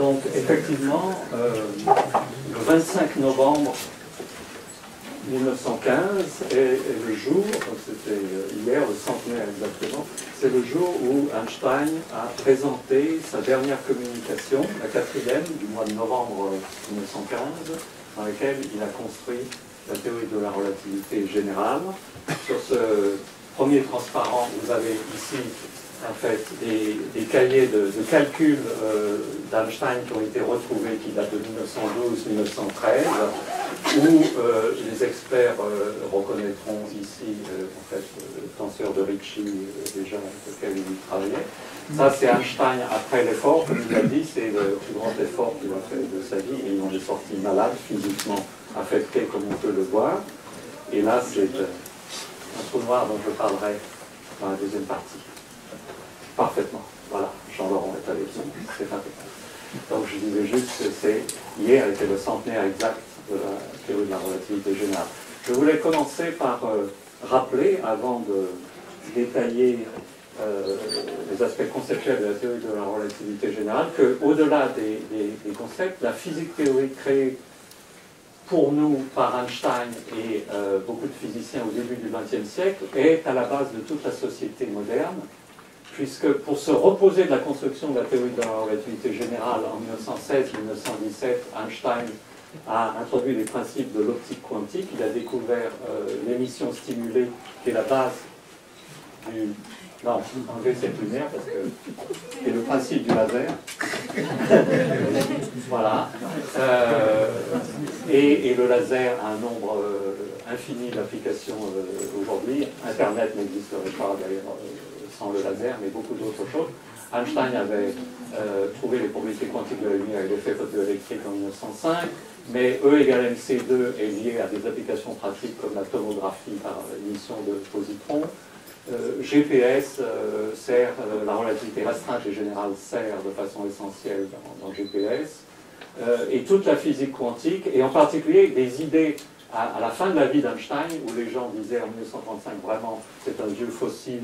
Donc, effectivement, euh, le 25 novembre 1915 est, le jour, c'était hier, le centenaire exactement, c'est le jour où Einstein a présenté sa dernière communication, la quatrième du mois de novembre 1915, dans laquelle il a construit la théorie de la relativité générale. Sur ce premier transparent, vous avez ici en fait des, cahiers de, calcul euh, d'Einstein qui ont été retrouvés, qui datent de 1912-1913, où euh, les experts euh, reconnaîtront ici en fait, le tenseur de Ricci déjà avec lequel il travaillait. Ça, c'est Einstein après l'effort, comme il l'a dit, c'est le plus grand effort qu'il a fait de sa vie, et il en est sorti malade, physiquement affecté comme on peut le voir. Et là, c'est un trou noir dont je parlerai dans la deuxième partie. Parfaitement. Voilà, Jean-Laurent est avec nous, c'est impeccable. Donc je disais juste que c'est hier était le centenaire exact de la théorie de la relativité générale. Je voulais commencer par euh, rappeler, avant de détailler euh, les aspects conceptuels de la théorie de la relativité générale, qu'au-delà des, concepts, la physique théorique créée pour nous par Einstein et euh, beaucoup de physiciens au début du XXe siècle est à la base de toute la société moderne puisque pour se reposer de la construction de la théorie de la relativité générale en 1916-1917, Einstein a introduit les principes de l'optique quantique. Il a découvert euh, l'émission stimulée, qui est la base du... Non, enlever cette lumière parce que c'est le principe du laser. voilà. Euh, et, le laser a un nombre euh, infini d'applications aujourd'hui. Internet n'existerait pas d'ailleurs le laser, mais beaucoup d'autres choses. Einstein avait euh, trouvé les propriétés quantiques de la lumière et l'effet photoélectrique en 1905, mais E égale mc2 est lié à des applications pratiques comme la tomographie par émission de positrons. Euh, GPS euh, sert, la relativité restreinte et générale sert de façon essentielle dans, dans GPS. et toute la physique quantique, et en particulier des idées à, la fin de la vie d'Einstein, où les gens disaient en 1935 vraiment c'est un vieux fossile,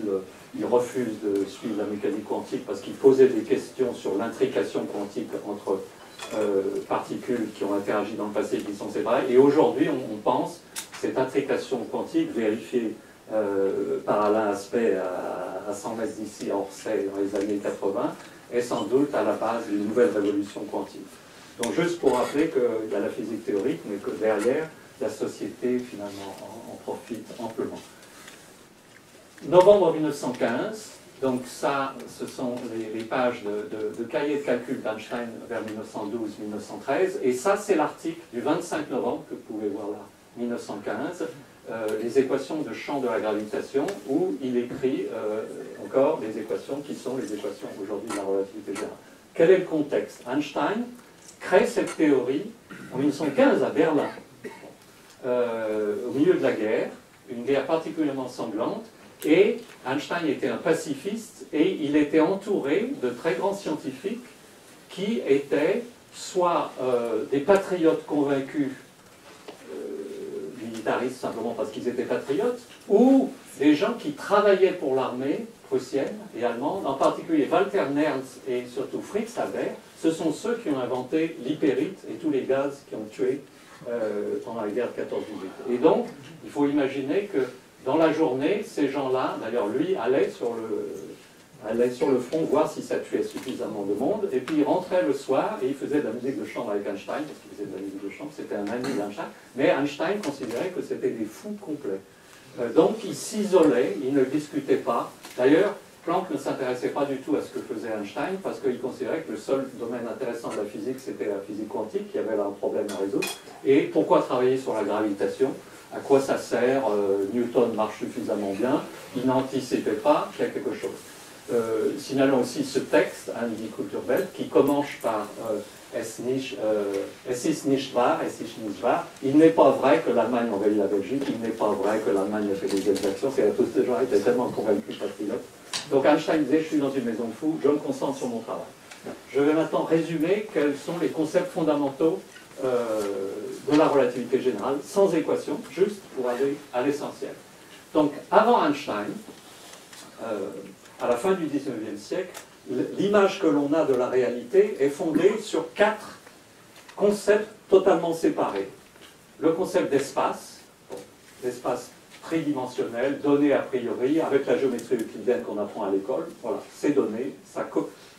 il refuse de suivre la mécanique quantique parce qu'il posait des questions sur l'intrication quantique entre euh, particules qui ont interagi dans le passé et qui sont séparées. Et aujourd'hui, on, pense cette intrication quantique vérifiée euh, par Alain Aspect à, 100 mètres d'ici à Orsay dans les années 80 est sans doute à la base d'une nouvelle révolution quantique. Donc juste pour rappeler qu'il y a la physique théorique, mais que derrière, la société finalement en, profite amplement. Novembre 1915, donc ça, ce sont les, pages de, cahier de calcul d'Einstein vers 1912-1913, et ça c'est l'article du 25 novembre que vous pouvez voir là, 1915, euh, les équations de champ de la gravitation, où il écrit euh, encore les équations qui sont les équations aujourd'hui de la relativité générale. Quel est le contexte? Einstein crée cette théorie en 1915 à Berlin. Euh, au milieu de la guerre, une guerre particulièrement sanglante, et Einstein était un pacifiste et il était entouré de très grands scientifiques qui étaient soit euh, des patriotes convaincus, euh, militaristes simplement parce qu'ils étaient patriotes, ou des gens qui travaillaient pour l'armée prussienne et allemande, en particulier Walter Nernst et surtout Fritz Haber, ce sont ceux qui ont inventé l'hypérite et tous les gaz qui ont tué euh, pendant la guerre de 14-18. Et donc, il faut imaginer que dans la journée, ces gens-là, d'ailleurs lui, allait sur le, allait sur le front voir si ça tuait suffisamment de monde, et puis il rentrait le soir et il faisait de la musique de chambre avec Einstein, parce qu'il faisait de la musique de chambre, c'était un ami d'Einstein, mais Einstein considérait que c'était des fous complets. Euh, donc il s'isolait, il ne discutait pas. D'ailleurs, Planck ne s'intéressait pas du tout à ce que faisait Einstein parce qu'il considérait que le seul domaine intéressant de la physique, c'était la physique quantique, qui avait là un problème à résoudre. Et pourquoi travailler sur la gravitation? À quoi ça sert? Euh, Newton marche suffisamment bien. Il n'anticipait pas qu'il y a quelque chose. Euh, signalons aussi ce texte, Andy hein, Kulturbelt, qui commence par euh, es, ist nicht wahr. Il n'est pas vrai que l'Allemagne envahit la Belgique, il n'est pas vrai que l'Allemagne a fait des exactions. C'est à tous ces gens étaient tellement convaincus pilote. Donc Einstein disait, je suis dans une maison de fous, je me concentre sur mon travail. Je vais maintenant résumer quels sont les concepts fondamentaux euh, de la relativité générale, sans équation, juste pour aller à l'essentiel. Donc avant Einstein, euh, à la fin du 19e siècle, l'image que l'on a de la réalité est fondée sur quatre concepts totalement séparés. Le concept d'espace, l'espace tridimensionnel, donné a priori, avec la géométrie euclidienne qu'on apprend à l'école, voilà, c'est donné, ça,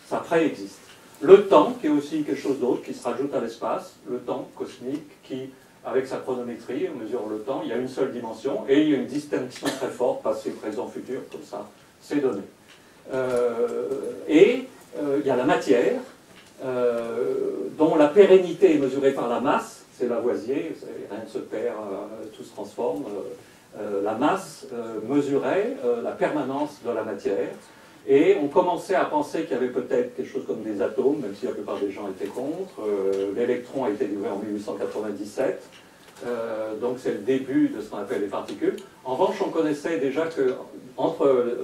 ça préexiste. Le temps, qui est aussi quelque chose d'autre, qui se rajoute à l'espace, le temps cosmique, qui, avec sa chronométrie, on mesure le temps, il y a une seule dimension, et il y a une distinction très forte, passé, présent, futur, comme ça, c'est donné. Euh, et euh, il y a la matière, euh, dont la pérennité est mesurée par la masse, c'est Lavoisier, rien ne se perd, tout se transforme. La masse mesurait la permanence de la matière, et on commençait à penser qu'il y avait peut-être quelque chose comme des atomes, même si la plupart des gens étaient contre. L'électron a été découvert en 1897. donc c'est le début de ce qu'on appelle les particules. En revanche, on connaissait déjà que entre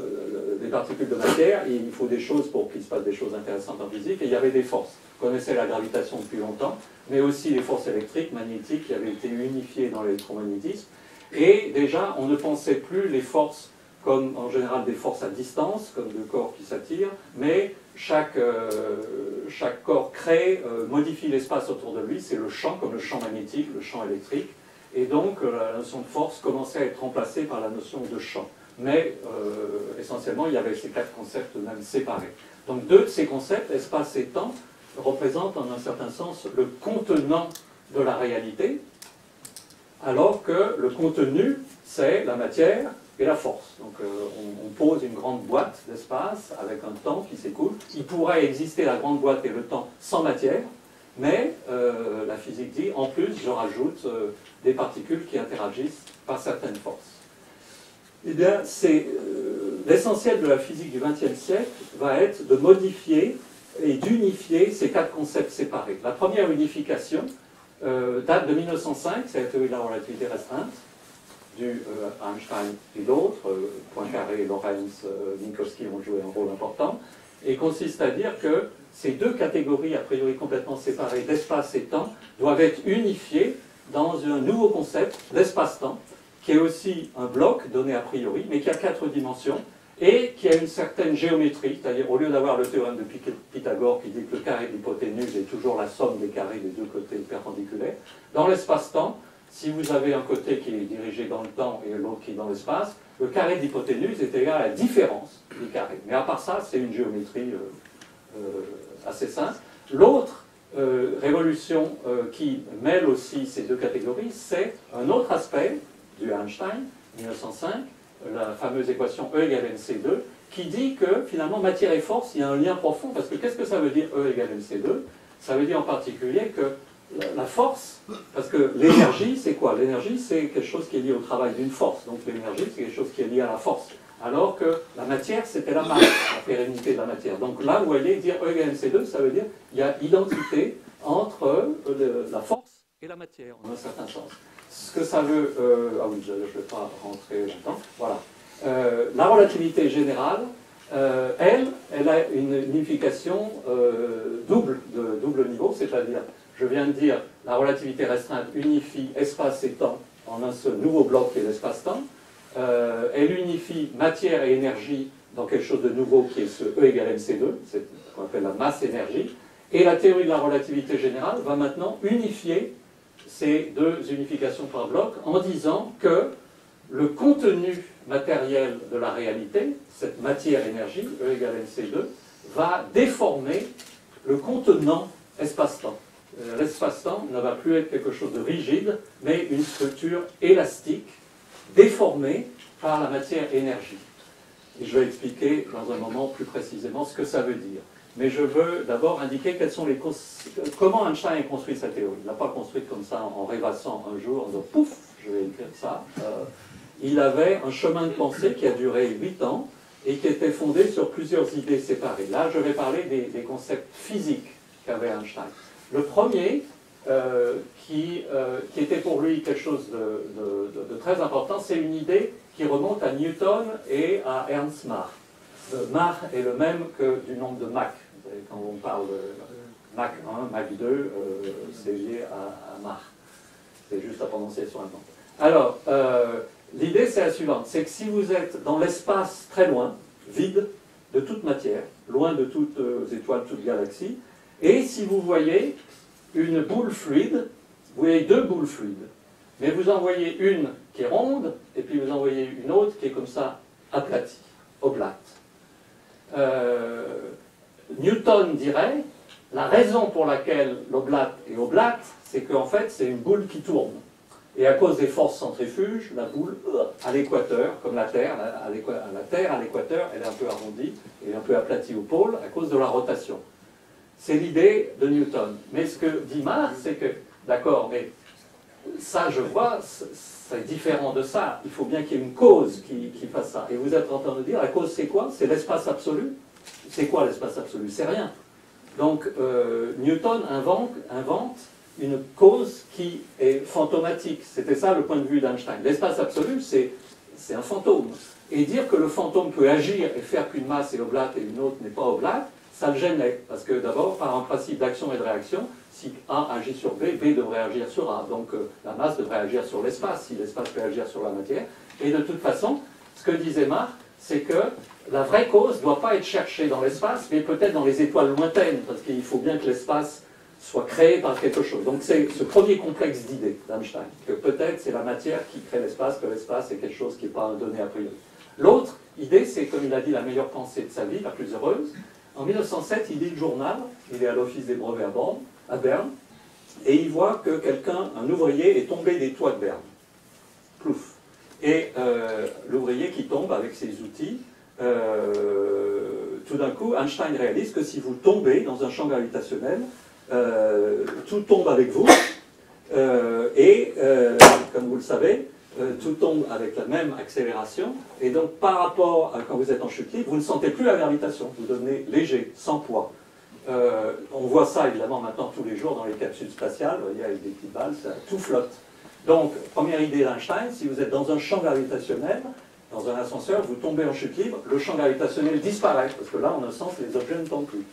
les particules de matière, il faut des choses pour qu'il se passe des choses intéressantes en physique, et il y avait des forces. On connaissait la gravitation depuis longtemps, mais aussi les forces électriques, magnétiques, qui avaient été unifiées dans l'électromagnétisme. Et déjà, on ne pensait plus les forces comme en général des forces à distance, comme deux corps qui s'attirent, mais chaque, euh, chaque corps crée, euh, modifie l'espace autour de lui, c'est le champ, comme le champ magnétique, le champ électrique, et donc euh, la notion de force commençait à être remplacée par la notion de champ. Mais essentiellement, il y avait ces quatre concepts même séparés. Donc deux de ces concepts, espace et temps, représentent en un certain sens le contenant de la réalité, alors que le contenu, c'est la matière et la force. Donc euh, on, pose une grande boîte d'espace avec un temps qui s'écoule. Il pourrait exister la grande boîte et le temps sans matière, mais euh, la physique dit, en plus, je rajoute des particules qui interagissent par certaines forces. Eh bien, c'est euh, l'essentiel de la physique du XXe siècle va être de modifier et d'unifier ces quatre concepts séparés. La première unification euh, date de 1905, c'est la théorie de la relativité restreinte, du euh, Einstein et d'autres, Poincaré, Lorentz, Minkowski ont joué un rôle important, et consiste à dire que ces deux catégories a priori complètement séparées d'espace et temps doivent être unifiées dans un nouveau concept d'espace-temps qui est aussi un bloc donné a priori, mais qui a quatre dimensions, et qui a une certaine géométrie, c'est-à-dire au lieu d'avoir le théorème de Pythagore qui dit que le carré de l'hypoténuse est toujours la somme des carrés des deux côtés perpendiculaires, dans l'espace-temps, si vous avez un côté qui est dirigé dans le temps et l'autre qui est dans l'espace, le carré de l'hypoténuse est égal à la différence des carrés. Mais à part ça, c'est une géométrie euh, euh, assez simple. L'autre euh, révolution qui mêle aussi ces deux catégories, c'est un autre aspect du Einstein, 1905, la fameuse équation E égale mc2, qui dit que finalement matière et force, il y a un lien profond, parce que qu'est-ce que ça veut dire E égale mc2 Ça veut dire en particulier que la force, parce que l'énergie, c'est quoi? L'énergie, c'est quelque chose qui est lié au travail d'une force, donc l'énergie, c'est quelque chose qui est lié à la force. Alors que la matière, c'était la masse, la pérennité de la matière. Donc là où elle est, dire E égale mc2, ça veut dire qu'il y a identité entre la force et la matière, en un certain sens ce que ça veut... Euh, ah oui, je ne vais pas rentrer là-dedans. Voilà. Euh, la relativité générale, euh, elle, elle a une unification double, de double niveau, c'est-à-dire, je viens de dire, la relativité restreinte unifie espace et temps en un seul nouveau bloc qui est l'espace-temps. elle unifie matière et énergie dans quelque chose de nouveau qui est ce E égale mc2, c'est ce qu'on appelle la masse-énergie. Et la théorie de la relativité générale va maintenant unifier ces deux unifications par bloc en disant que le contenu matériel de la réalité, cette matière-énergie, E égale mc2, va déformer le contenant espace-temps. Euh, l'espace-temps ne va plus être quelque chose de rigide, mais une structure élastique, déformée par la matière-énergie. Et je vais expliquer dans un moment plus précisément ce que ça veut dire mais je veux d'abord indiquer quels sont les comment Einstein a construit sa théorie. Il ne l'a pas construite comme ça en rêvassant un jour, disant pouf, je vais écrire ça. Euh, il avait un chemin de pensée qui a duré huit ans et qui était fondé sur plusieurs idées séparées. Là, je vais parler des, concepts physiques qu'avait Einstein. Le premier, euh, qui, euh, qui, était pour lui quelque chose de, de très important, c'est une idée qui remonte à Newton et à Ernst Mach. Mach est le même que du nombre de Mach quand on parle de Mach 1, Mach 2, c'est lié à, Mach. C'est juste la prononciation allemande. Alors, euh, l'idée c'est la suivante, c'est que si vous êtes dans l'espace très loin, vide, de toute matière, loin de toutes euh, étoiles, toutes galaxies. Et si vous voyez une boule fluide, vous voyez deux boules fluides. Mais vous en voyez une qui est ronde, et puis vous en voyez une autre qui est comme ça, aplatie, oblate. Euh, Newton dirait, la raison pour laquelle l'oblate est oblate, c'est qu'en fait, c'est une boule qui tourne. Et à cause des forces centrifuges, la boule, à l'équateur, comme la Terre, à la Terre, à l'équateur, elle est un peu arrondie et un peu aplatie au pôle à cause de la rotation. C'est l'idée de Newton. Mais ce que dit Marx, c'est que, d'accord, mais ça, je vois, c'est différent de ça. Il faut bien qu'il y ait une cause qui, fasse ça. Et vous êtes en train de dire, la cause, c'est quoi? C'est l'espace absolu? C'est quoi l'espace absolu? C'est rien. Donc, euh, Newton invente, une cause qui est fantomatique. C'était ça le point de vue d'Einstein. L'espace absolu, c'est un fantôme. Et dire que le fantôme peut agir et faire qu'une masse est oblate et une autre n'est pas oblate, ça le gênait. Parce que d'abord, par un principe d'action et de réaction, si A agit sur B, B devrait agir sur A. Donc euh, la masse devrait agir sur l'espace, si l'espace peut agir sur la matière. Et de toute façon, ce que disait Marc, c'est que la vraie cause ne doit pas être cherchée dans l'espace, mais peut-être dans les étoiles lointaines, parce qu'il faut bien que l'espace soit créé par quelque chose. Donc c'est ce premier complexe d'idées d'Einstein, que peut-être c'est la matière qui crée l'espace, que l'espace est quelque chose qui n'est pas donné a priori. L'autre idée, c'est, comme il a dit, la meilleure pensée de sa vie, la plus heureuse. En 1907, il lit le journal, il est à l'office des brevets à Berne, et il voit que quelqu'un, un ouvrier, est tombé des toits de Berne. Plouf. Et euh, l'ouvrier qui tombe avec ses outils, euh, tout d'un coup, Einstein réalise que si vous tombez dans un champ gravitationnel, euh, tout tombe avec vous, euh, et comme vous le savez, tout tombe avec la même accélération, et donc par rapport à quand vous êtes en chute libre, vous ne sentez plus la gravitation, vous devenez léger, sans poids. on voit ça évidemment maintenant tous les jours dans les capsules spatiales, il y a des petites balles, ça, tout flotte. Donc, première idée d'Einstein, si vous êtes dans un champ gravitationnel, dans un ascenseur, vous tombez en chute libre, le champ gravitationnel disparaît, parce que là, en un sens, les objets ne tombent plus.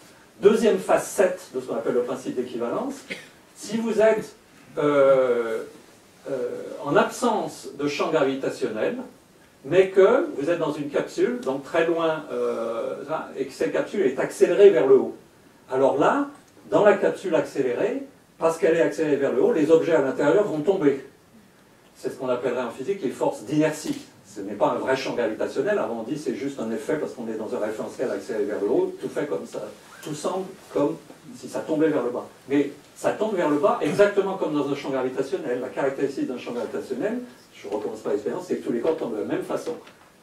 Deuxième 7 de ce qu'on appelle le principe d'équivalence, si vous êtes euh, euh, en absence de champ gravitationnel, mais que vous êtes dans une capsule, donc très loin, euh, et que cette capsule est accélérée vers le haut. Alors là, dans la capsule accélérée, parce qu'elle est accélérée vers le haut, les objets à l'intérieur vont tomber. C'est ce qu'on appellerait en physique les forces d'inertie. Ce n'est pas un vrai champ gravitationnel. Avant on dit c'est juste un effet parce qu'on est dans un référentiel accéléré vers le haut, tout fait comme ça tout semble comme si ça tombait vers le bas. Mais ça tombe vers le bas exactement comme dans un champ gravitationnel. La caractéristique d'un champ gravitationnel, je ne recommence pas l'expérience, c'est que tous les corps tombent de la même façon.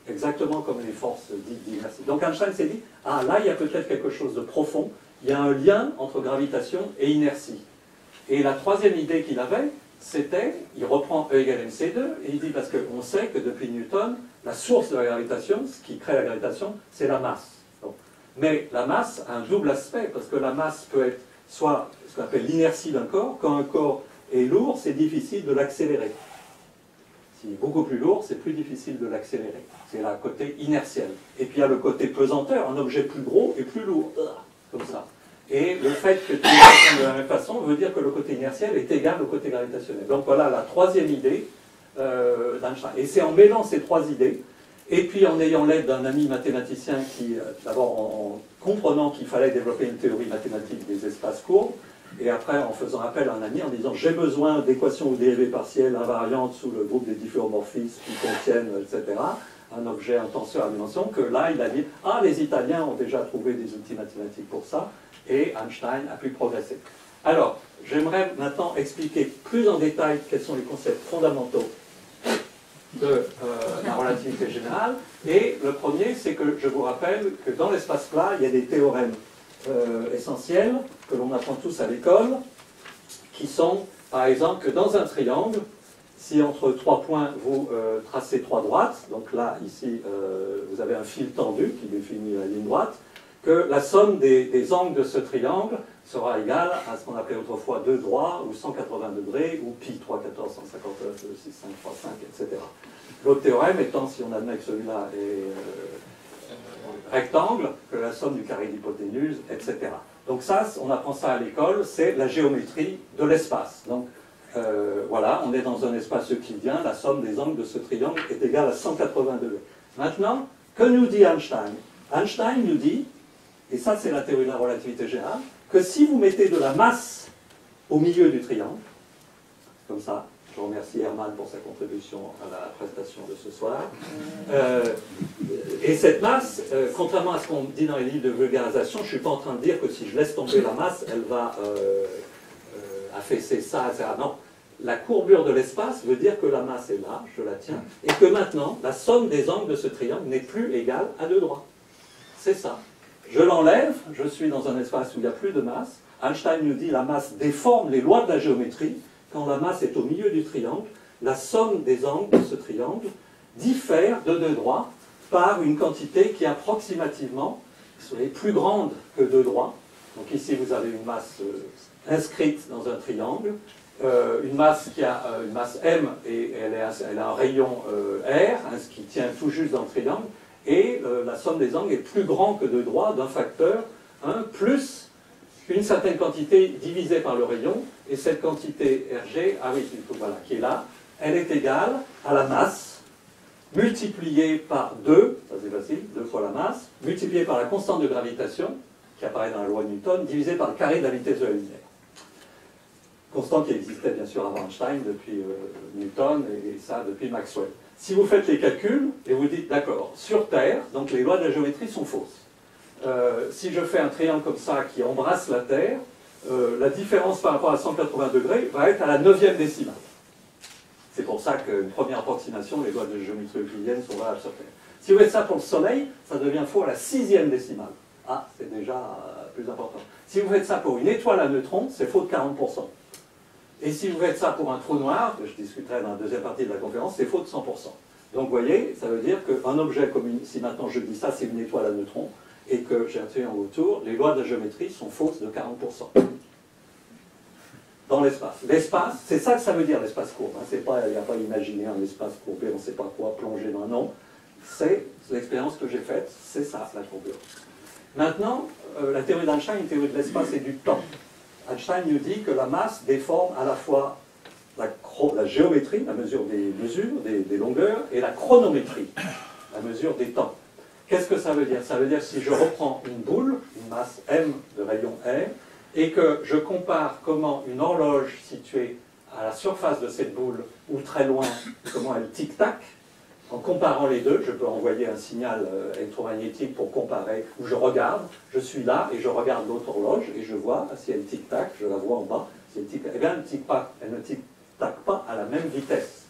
Exactement comme les forces dites d'inertie. Donc Einstein s'est dit, ah là, il y a peut-être quelque chose de profond. Il y a un lien entre gravitation et inertie. Et la troisième idée qu'il avait, c'était, il reprend E égale mc2, et il dit, parce qu'on sait que depuis Newton, la source de la gravitation, ce qui crée la gravitation, c'est la masse. Mais la masse a un double aspect, parce que la masse peut être soit ce qu'on appelle l'inertie d'un corps. Quand un corps est lourd, c'est difficile de l'accélérer. S'il est beaucoup plus lourd, c'est plus difficile de l'accélérer. C'est le côté inertiel. Et puis il y a le côté pesanteur, un objet plus gros et plus lourd, comme ça. Et le fait que tout fonctionne de la même façon veut dire que le côté inertiel est égal au côté gravitationnel. Donc voilà la troisième idée euh, d'Einstein. Et c'est en mêlant ces trois idées et puis en ayant l'aide d'un ami mathématicien qui, euh, d'abord en, comprenant qu'il fallait développer une théorie mathématique des espaces courts, et après en faisant appel à un ami en disant j'ai besoin d'équations ou dérivées partielles invariantes sous le groupe des difféomorphismes qui contiennent, etc., un objet, un tenseur à dimension, que là il a dit ah les Italiens ont déjà trouvé des outils mathématiques pour ça, et Einstein a pu progresser. Alors, j'aimerais maintenant expliquer plus en détail quels sont les concepts fondamentaux de euh, la relativité générale. Et le premier, c'est que je vous rappelle que dans l'espace plat, il y a des théorèmes euh, essentiels que l'on apprend tous à l'école, qui sont, par exemple, que dans un triangle, si entre trois points vous euh, tracez trois droites, donc là, ici, vous avez un fil tendu qui définit la ligne droite, que la somme des, angles de ce triangle sera égale à ce qu'on appelait autrefois 2 droits, ou 180 degrés, ou pi 3, 14, 159, 6, 5, 3, 5, etc. L'autre théorème étant, si on admet que celui-là est euh, rectangle, que la somme du carré d'hypoténuse, etc. Donc ça, on apprend ça à l'école, c'est la géométrie de l'espace. Donc euh, voilà, on est dans un espace euclidien, la somme des angles de ce triangle est égale à 180 degrés. Maintenant, que nous dit Einstein? Einstein nous dit, et ça c'est la théorie de la relativité générale, que si vous mettez de la masse au milieu du triangle, comme ça, je remercie Herman pour sa contribution à la prestation de ce soir. Euh, et cette masse, euh, contrairement à ce qu'on dit dans les livres de vulgarisation, je ne suis pas en train de dire que si je laisse tomber la masse, elle va euh, affaisser ça, etc. Non. La courbure de l'espace veut dire que la masse est là, je la tiens, et que maintenant, la somme des angles de ce triangle n'est plus égale à deux droits. C'est ça. Je l'enlève, je suis dans un espace où il n'y a plus de masse. Einstein nous dit la masse déforme les lois de la géométrie, quand la masse est au milieu du triangle, la somme des angles de ce triangle diffère de deux droits par une quantité qui approximativement est plus grande que deux droits. Donc ici, vous avez une masse euh, inscrite dans un triangle, euh, une masse qui a euh, une masse m et elle, a un rayon r, hein, ce qui tient tout juste dans le triangle, et la somme des angles est plus grande que deux droits d'un facteur 1 plus une certaine quantité divisée par le rayon, et cette quantité Rg, ah oui, voilà, qui est là, elle est égale à la masse multipliée par 2, ça c'est facile, 2 fois la masse, multipliée par la constante de gravitation, qui apparaît dans la loi de Newton, divisée par le carré de la vitesse de la lumière. Constante qui existait bien sûr avant Einstein, depuis euh, Newton, et ça depuis Maxwell. Si vous faites les calculs, et vous dites, d'accord, sur Terre, donc les lois de la géométrie sont fausses. Euh, si je fais un triangle comme ça qui embrasse la Terre, euh, la différence par rapport à 180 degrés va être à la neuvième décimale. C'est pour ça qu'une première approximation, les lois de géométrie euclidienne sont valables sur Terre. Si vous faites ça pour le Soleil, ça devient faux à la sixième décimale. Ah, c'est déjà euh, plus important. Si vous faites ça pour une étoile à neutrons, c'est faux de 40%. Et si vous faites ça pour un trou noir, que je discuterai dans la deuxième partie de la conférence, c'est faux de 100%. Donc vous voyez, ça veut dire qu'un objet comme une, si maintenant je dis ça, c'est une étoile à neutrons, et que j'ai un triangle autour, les lois de la géométrie sont fausses de 40%. Dans l'espace. L'espace, c'est ça que ça veut dire l'espace courbe. Hein. Il n'y a pas à imaginer un espace courbé, on ne sait pas quoi, plonger dans un nom. C'est l'expérience que j'ai faite, c'est ça la courbure. Maintenant, euh, la théorie d'Einstein, une théorie de l'espace et du temps. Einstein nous dit que la masse déforme à la fois la, géométrie, la mesure des mesures, des longueurs, et la chronométrie, la mesure des temps. Qu'est-ce que ça veut dire? Ça veut dire si je reprends une boule, une masse m de rayon r, et que je compare comment une horloge située à la surface de cette boule ou très loin, comment elle tic-tac, en comparant les deux, je peux envoyer un signal euh, électromagnétique pour comparer, où je regarde, je suis là et je regarde l'autre horloge et je vois si elle tic-tac, je la vois en bas, si elle eh elle, elle ne tic-tac pas à la même vitesse.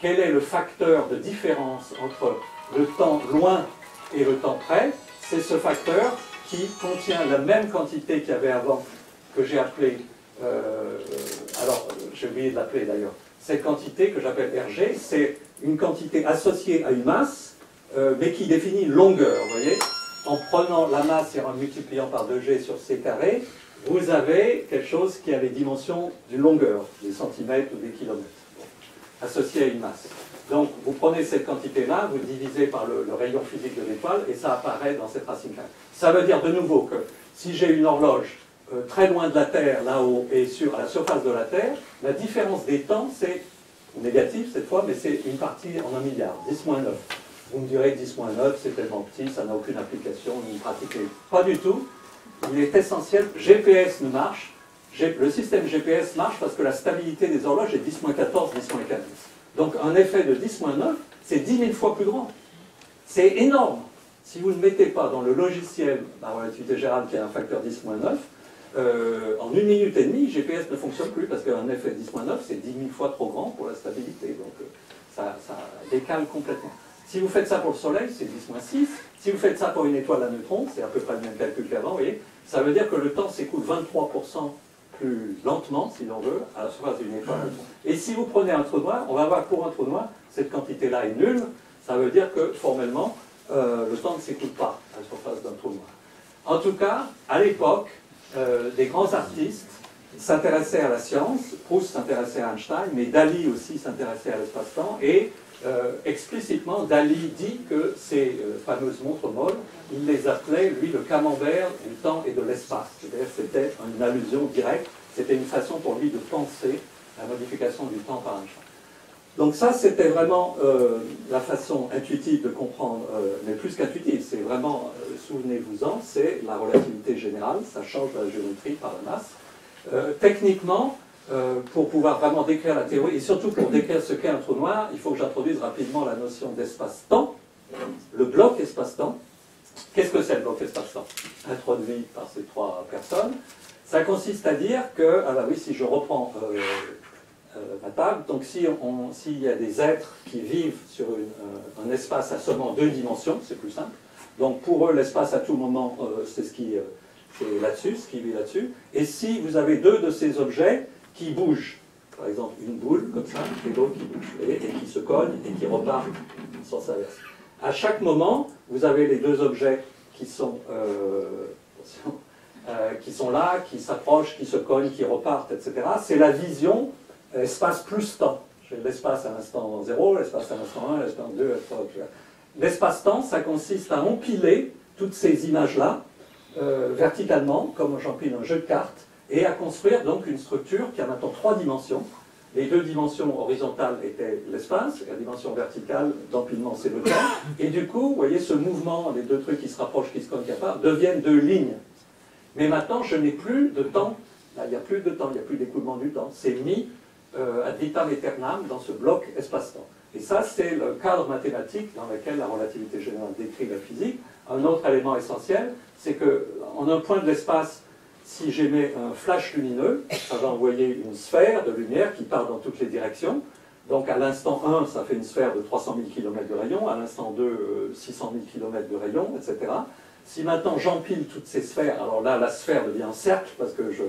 Quel est le facteur de différence entre le temps loin et le temps près, c'est ce facteur qui contient la même quantité qu'il y avait avant, que j'ai appelé, euh, alors j'ai oublié de l'appeler d'ailleurs, cette quantité que j'appelle Rg, c'est une quantité associée à une masse, euh, mais qui définit une longueur, vous voyez En prenant la masse et en multipliant par 2G sur C carré, vous avez quelque chose qui a les dimensions d'une longueur, des centimètres ou des kilomètres, associé à une masse. Donc vous prenez cette quantité-là, vous divisez par le, rayon physique de l'étoile, et ça apparaît dans cette racine carrée. Ça veut dire de nouveau que si j'ai une horloge euh, très loin de la Terre, là-haut, et sur, la surface de la Terre, la différence des temps, c'est négatif cette fois, mais c'est une partie en un milliard, 10 9. Vous me direz que 10 9, c'est tellement petit, ça n'a aucune application, ni pratique. Pas du tout. Il est essentiel, GPS ne marche, le système GPS marche parce que la stabilité des horloges est 10 14, 10 15. Donc un effet de 10 9, c'est 10 000 fois plus grand. C'est énorme. Si vous ne mettez pas dans le logiciel la relativité générale qui a un facteur 10 9, euh, en une minute et demie, GPS ne fonctionne plus parce qu'un effet 10 9, c'est 10 000 fois trop grand pour la stabilité. Donc euh, ça, décale complètement. Si vous faites ça pour le Soleil, c'est 10 6. Si vous faites ça pour une étoile à neutrons, c'est à peu près le même calcul qu'avant, vous voyez, ça veut dire que le temps s'écoule 23% plus lentement, si l'on veut, à la surface d'une étoile. Et si vous prenez un trou noir, on va voir pour un trou noir, cette quantité-là est nulle. Ça veut dire que formellement, euh, le temps ne s'écoule pas à la surface d'un trou noir. En tout cas, à l'époque, euh, des grands artistes s'intéressaient à la science. Proust s'intéressait à Einstein, mais Dali aussi s'intéressait à l'espace-temps. Et euh, explicitement, Dali dit que ces fameuses montres molles, il les appelait, lui, le camembert du temps et de l'espace. C'est-à-dire c'était une allusion directe, c'était une façon pour lui de penser la modification du temps par champ. Donc ça, c'était vraiment euh, la façon intuitive de comprendre, euh, mais plus qu'intuitive, c'est vraiment, euh, souvenez-vous-en, c'est la relativité générale, ça change la géométrie par la masse. techniquement, pour pouvoir vraiment décrire la théorie, et surtout pour décrire ce qu'est un trou noir, il faut que j'introduise rapidement la notion d'espace-temps, le bloc espace-temps. Qu'est-ce que c'est le bloc espace-temps? Introduit par ces trois personnes. Ça consiste à dire que, ah bah oui, si je reprends euh, ma table. Donc s'il y a des êtres qui vivent sur euh, un espace à seulement deux dimensions, c'est plus simple. Donc pour eux, l'espace à tout moment, euh, c'est ce qui là-dessus, ce qui vit là-dessus. Et si vous avez deux de ces objets qui bougent, par exemple une boule comme ça, et l'autre qui bouge, et, qui se cogne et qui repart sans sens À chaque moment, vous avez les deux objets qui sont, qui sont là, qui s'approchent, qui se cognent, qui repartent, etc. C'est la vision espace plus temps. J'ai l'espace à l'instant 0, l'espace à l'instant 1, l'espace 2, l'espace L'espace-temps, ça consiste à empiler toutes ces images-là euh, verticalement, comme j'empile un jeu de cartes, et à construire donc une structure qui a maintenant trois dimensions. Les deux dimensions horizontales étaient l'espace, la dimension verticale d'empilement, c'est le temps. Et du coup, vous voyez, ce mouvement, les deux trucs qui se rapprochent, qui se cognent, qui deviennent deux lignes. Mais maintenant, je n'ai plus de temps. Là, il n'y a plus de temps, il n'y a plus d'écoulement du temps. C'est mis euh, ad vitam aeternam dans ce bloc espace-temps. Et ça, c'est le cadre mathématique dans lequel la relativité générale décrit la physique. Un autre élément essentiel, c'est qu'en un point de l'espace, si j'émets un flash lumineux, ça va envoyer une sphère de lumière qui part dans toutes les directions. Donc à l'instant 1, ça fait une sphère de 300 000 km de rayon, à l'instant 2, 600 000 km de rayon, etc. Si maintenant j'empile toutes ces sphères, alors là, la sphère devient un cercle, parce que je,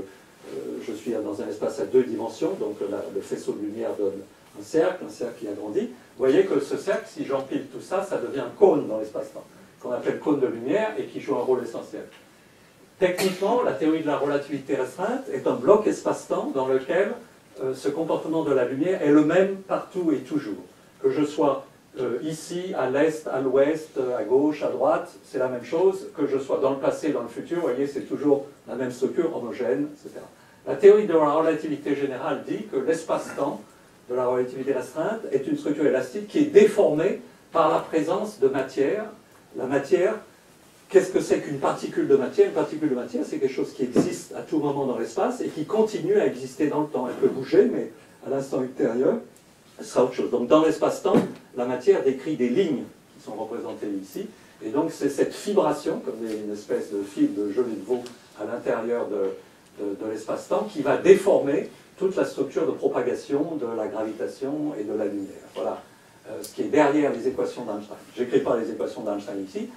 je suis dans un espace à deux dimensions, donc le faisceau de lumière donne un cercle, un cercle qui agrandit. Vous voyez que ce cercle, si j'empile tout ça, ça devient un cône dans l'espace-temps, qu'on appelle cône de lumière et qui joue un rôle essentiel. Techniquement, la théorie de la relativité restreinte est un bloc espace-temps dans lequel euh, ce comportement de la lumière est le même partout et toujours. Que je sois euh, ici, à l'est, à l'ouest, à gauche, à droite, c'est la même chose. Que je sois dans le passé, dans le futur, vous voyez, c'est toujours la même structure homogène, etc. La théorie de la relativité générale dit que l'espace-temps de la relativité restreinte est une structure élastique qui est déformée par la présence de matière. La matière, qu'est-ce que c'est qu'une particule de matière? Une particule de matière, c'est quelque chose qui existe à tout moment dans l'espace et qui continue à exister dans le temps. Elle peut bouger, mais à l'instant ultérieur, ce sera autre chose. Donc dans l'espace-temps, la matière décrit des lignes qui sont représentées ici. Et donc c'est cette fibration, comme une espèce de fil de gelée de veau à l'intérieur de, de, l'espace-temps qui va déformer toute la structure de propagation de la gravitation et de la lumière. Voilà euh, ce qui est derrière les équations d'Einstein. Je n'écris pas les équations d'Einstein ici.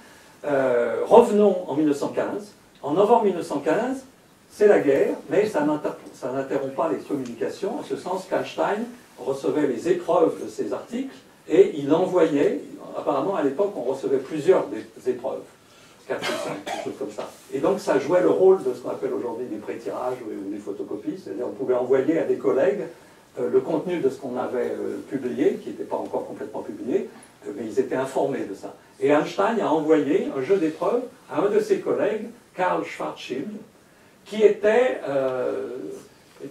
Euh, revenons en 1915. En novembre 1915, c'est la guerre, mais ça n'interrompt pas les communications, en ce sens qu'Einstein recevait les épreuves de ses articles et il envoyait, apparemment à l'époque on recevait plusieurs des épreuves, 4 ou 5, quelque chose comme ça. Et donc ça jouait le rôle de ce qu'on appelle aujourd'hui des pré-tirages ou des photocopies, c'est-à-dire on pouvait envoyer à des collègues euh, le contenu de ce qu'on avait euh, publié, qui n'était pas encore complètement publié, euh, mais ils étaient informés de ça. Et Einstein a envoyé un jeu d'épreuves à un de ses collègues, Karl Schwarzschild, qui était,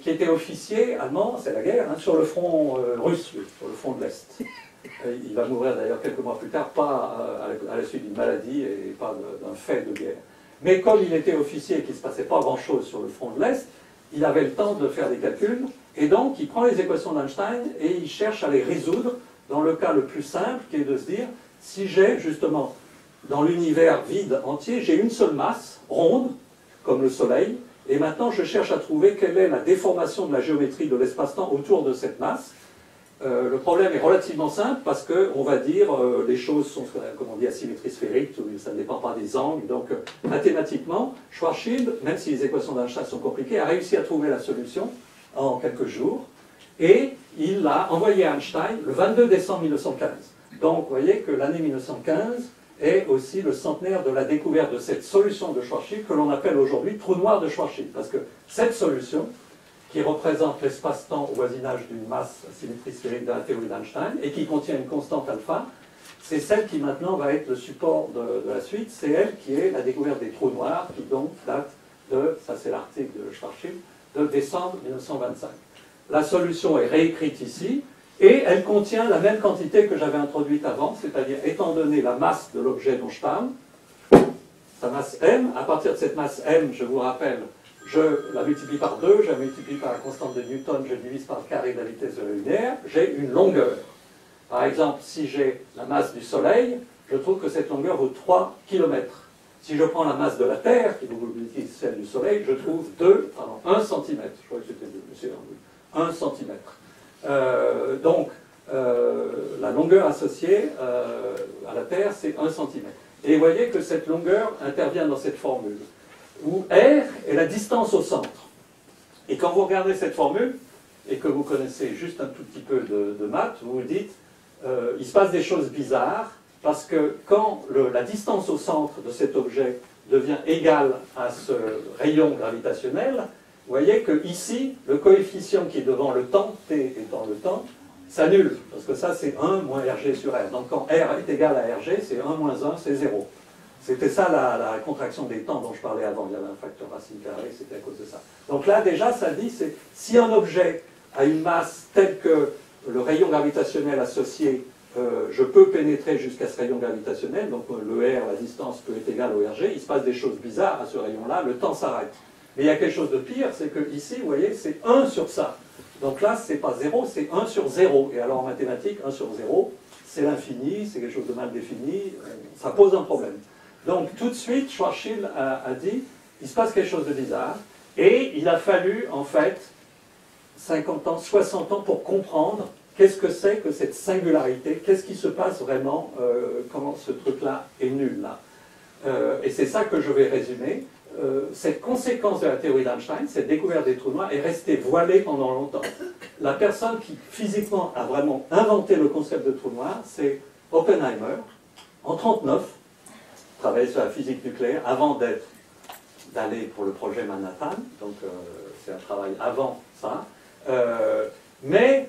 qui était officier allemand, c'est la guerre, hein, sur le front russe, sur le front de l'Est. Euh, il va mourir d'ailleurs quelques mois plus tard, pas euh, à la suite d'une maladie et pas d'un fait de guerre. Mais comme il était officier et qu'il ne se passait pas grand-chose sur le front de l'Est, il avait le temps de faire des calculs, et donc il prend les équations d'Einstein et il cherche à les résoudre dans le cas le plus simple, qui est de se dire, si j'ai justement dans l'univers vide entier, j'ai une seule masse, ronde, comme le Soleil, et maintenant je cherche à trouver quelle est la déformation de la géométrie de l'espace-temps autour de cette masse, euh, le problème est relativement simple parce qu'on va dire euh, les choses sont, comme on dit, asymétrie sphérique, ça ne dépend pas des angles. Donc, euh, mathématiquement, Schwarzschild, même si les équations d'Einstein sont compliquées, a réussi à trouver la solution en quelques jours. Et il l'a envoyé à Einstein le 22 décembre 1915. Donc, vous voyez que l'année 1915 est aussi le centenaire de la découverte de cette solution de Schwarzschild que l'on appelle aujourd'hui trou noir de Schwarzschild. Parce que cette solution, qui représente l'espace-temps au voisinage d'une masse symétrie sphérique de la théorie d'Einstein et qui contient une constante alpha, c'est celle qui maintenant va être le support de, la suite, c'est elle qui est la découverte des trous noirs, qui donc date de, ça c'est l'article de Schwarzschild, de décembre 1925. La solution est réécrite ici, Et elle contient la même quantité que j'avais introduite avant, c'est-à-dire étant donné la masse de l'objet dont je parle, sa masse m, à partir de cette masse m, je vous rappelle, je la multiplie par 2, je la multiplie par la constante de Newton, je divise par le carré de la vitesse de la lumière, j'ai une longueur. Par exemple, si j'ai la masse du Soleil, je trouve que cette longueur vaut 3 km. Si je prends la masse de la Terre, qui vous celle du Soleil, je trouve 2, pardon, 1 cm. Je crois que c'était 2, 1 cm. Euh, donc, euh, la longueur associée euh, à la Terre, c'est 1 cm. Et vous voyez que cette longueur intervient dans cette formule, où R est la distance au centre. Et quand vous regardez cette formule, et que vous connaissez juste un tout petit peu de, maths, vous vous dites, il se passe des choses bizarres, parce que quand la distance au centre de cet objet devient égale à ce rayon gravitationnel, vous voyez que ici, le coefficient qui est devant le temps, t étant le temps, s'annule, parce que ça c'est 1 moins rg sur r. Donc quand r est égal à rg, c'est 1 moins 1, c'est 0. C'était ça la, contraction des temps dont je parlais avant, il y avait un facteur racine carré, c'était à cause de ça. Donc là déjà, ça dit, c'est si un objet a une masse telle que le rayon gravitationnel associé, euh, je peux pénétrer jusqu'à ce rayon gravitationnel, donc le r, la distance peut être égale au rg, il se passe des choses bizarres à ce rayon-là, le temps s'arrête. Mais il y a quelque chose de pire, c'est que ici, vous voyez, c'est 1 sur ça. Donc là, ce n'est pas 0, c'est 1 sur 0. Et alors en mathématiques, 1 sur 0, c'est l'infini, c'est quelque chose de mal défini, ça pose un problème. Donc tout de suite, Schwarzschild a, dit, il se passe quelque chose de bizarre, et il a fallu, en fait, 50 ans, 60 ans pour comprendre qu'est-ce que c'est que cette singularité, qu'est-ce qui se passe vraiment, euh, comment ce truc-là est nul. Euh, et c'est ça que je vais résumer. Euh, cette conséquence de la théorie d'Einstein, cette découverte des trous noirs, est restée voilée pendant longtemps. La personne qui physiquement a vraiment inventé le concept de trou noir, c'est Oppenheimer, en 1939, travaillait sur la physique nucléaire avant d'aller pour le projet Manhattan, donc euh, c'est un travail avant ça. Euh, mais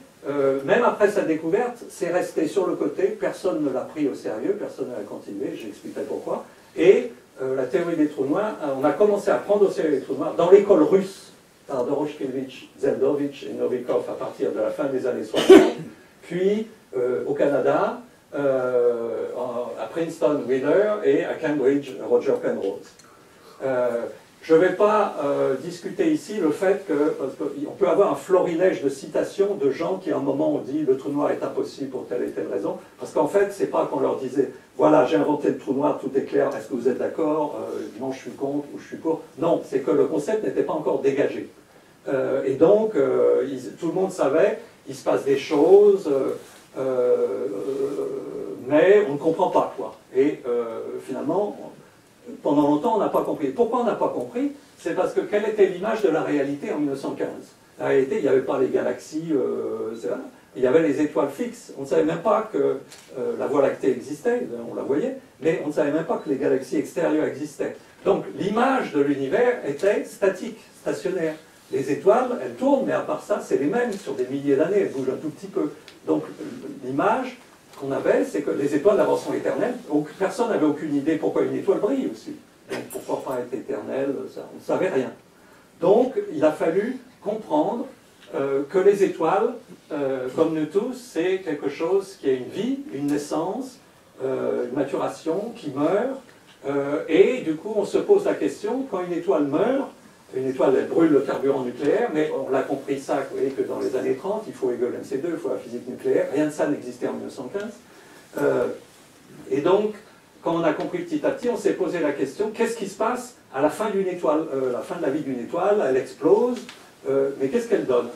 même après sa découverte, c'est resté sur le côté, personne ne l'a pris au sérieux, personne ne l'a continué, j'expliquerai pourquoi. Et euh, la théorie des trous noirs, euh, on a commencé à prendre au sérieux les trous noirs dans l'école russe par Doroshkevich, Zeldovich et Novikov à partir de la fin des années 60, puis euh, au Canada, à Princeton, Wheeler et à Cambridge, Roger Penrose. Je ne vais pas discuter ici le fait qu'on peut avoir un florilège de citations de gens qui à un moment ont dit le trou noir est impossible pour telle et telle raison, parce qu'en fait, c'est pas qu'on leur disait voilà, j'ai inventé le trou noir, tout est clair, est-ce que vous êtes d'accord euh, Non, je suis contre ou je suis pour. Non, c'est que le concept n'était pas encore dégagé. Euh, et donc, euh, tout le monde savait, il se passe des choses, mais on ne comprend pas quoi. Et finalement, pendant longtemps, on n'a pas compris. Pourquoi on n'a pas compris? C'est parce que quelle était l'image de la réalité en 1915 La réalité, il n'y avait pas les galaxies, il y avait les étoiles fixes. On ne savait même pas que euh, la Voie lactée existait, on la voyait, mais on ne savait même pas que les galaxies extérieures existaient. Donc l'image de l'univers était statique, stationnaire. Les étoiles, elles tournent, mais à part ça, c'est les mêmes sur des milliers d'années, elles bougent un tout petit peu. Donc l'image qu'on avait, c'est que les étoiles sont éternelles. personne n'avait aucune idée pourquoi une étoile brille aussi. Donc pourquoi pas être éternelle, on ne savait rien. Donc il a fallu comprendre euh, que les étoiles, euh, comme nous tous, c'est quelque chose qui a une vie, une naissance, euh, une maturation, qui meurt. et du coup, on se pose la question, quand une étoile meurt, une étoile, elle brûle le carburant nucléaire, mais on l'a compris ça, vous voyez que dans les années 30, il faut Hegel MC2, il faut la physique nucléaire, rien de ça n'existait en 1915. et donc, quand on a compris petit à petit, on s'est posé la question, qu'est-ce qui se passe à la fin d'une étoile, la fin de la vie d'une étoile, elle explose, euh, mais qu'est-ce qu'elle donne?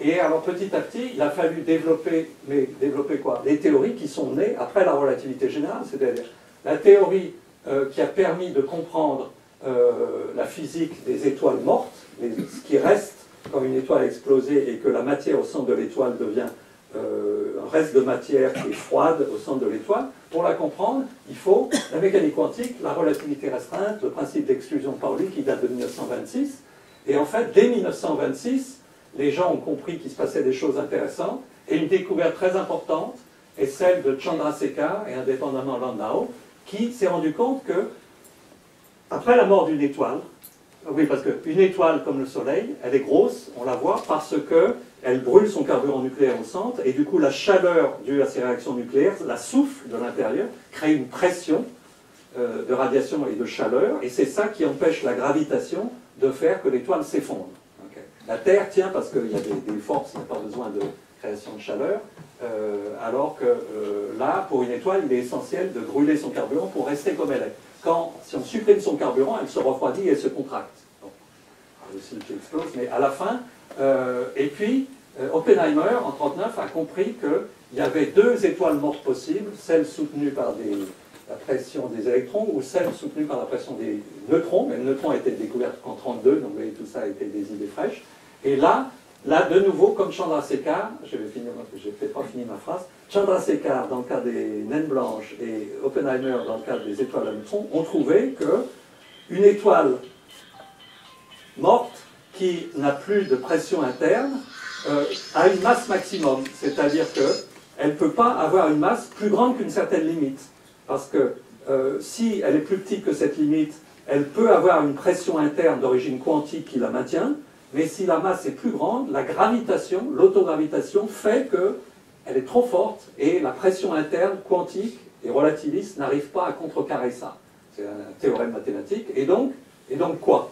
Et alors petit à petit, il a fallu développer, mais développer quoi? Les théories qui sont nées après la relativité générale, c'est-à-dire la théorie euh, qui a permis de comprendre euh, la physique des étoiles mortes, ce qui reste quand une étoile a explosé et que la matière au centre de l'étoile devient un reste de matière qui est froide au centre de l'étoile. Pour la comprendre, il faut la mécanique quantique, la relativité restreinte, le principe d'exclusion Pauli qui date de 1926, et en fait, dès 1926, les gens ont compris qu'il se passait des choses intéressantes. Et une découverte très importante est celle de Chandrasekhar et indépendamment Landau, qui s'est rendu compte que, après la mort d'une étoile, oui, parce qu'une étoile comme le Soleil, elle est grosse, on la voit, parce que elle brûle son carburant nucléaire au centre, et du coup la chaleur due à ces réactions nucléaires, la souffle de l'intérieur, crée une pression euh, de radiation et de chaleur, et c'est ça qui empêche la gravitation de faire que l'étoile s'effondre. La Terre tient parce qu'il y a des, forces, il n'y a pas besoin de création de chaleur, euh, alors que euh, là, pour une étoile, il est essentiel de brûler son carburant pour rester comme elle est. Quand, si on supprime son carburant, elle se refroidit et se contracte. Bon, aussi qui explose, mais à la fin, et puis Oppenheimer, en 1939, a compris qu'il y avait deux étoiles mortes possibles, celle soutenue par la pression des électrons ou celle soutenue par la pression des neutrons, mais le neutron a été découvert en 32, donc tout ça a été des idées fraîches. Et là, là de nouveau, comme Chandrasekhar, je vais finir, peut-être pas fini ma phrase, Chandrasekhar dans le cas des naines blanches et Oppenheimer dans le cas des étoiles à neutrons ont trouvé que une étoile morte qui n'a plus de pression interne euh, a une masse maximum, c'est-à-dire qu'elle ne peut pas avoir une masse plus grande qu'une certaine limite. Parce que euh, si elle est plus petite que cette limite, elle peut avoir une pression interne d'origine quantique qui la maintient, mais si la masse est plus grande, la gravitation, l'autogravitation fait qu'elle est trop forte et la pression interne quantique et relativiste n'arrive pas à contrecarrer ça. C'est un théorème mathématique. Et donc, et donc quoi?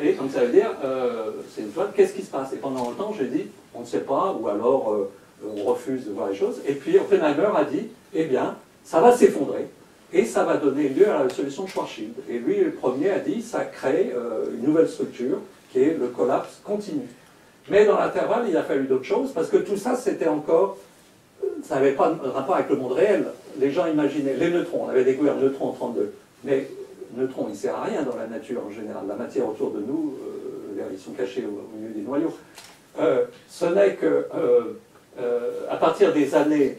Et donc ça veut dire, euh, c'est une toile, qu'est-ce qui se passe? Et pendant longtemps, j'ai dit, on ne sait pas, ou alors euh, on refuse de voir les choses. Et puis Oppenheimer a dit, eh bien, ça va s'effondrer et ça va donner lieu à la solution de Schwarzschild. Et lui, le premier, a dit ça crée euh, une nouvelle structure qui est le collapse continu. Mais dans l'intervalle, il a fallu d'autres choses parce que tout ça, c'était encore. Ça n'avait pas de rapport avec le monde réel. Les gens imaginaient les neutrons. On avait découvert le neutron en 32. Mais le neutron, il ne sert à rien dans la nature en général. La matière autour de nous, euh, ils sont cachés au, milieu des noyaux. Euh, ce n'est que à partir des années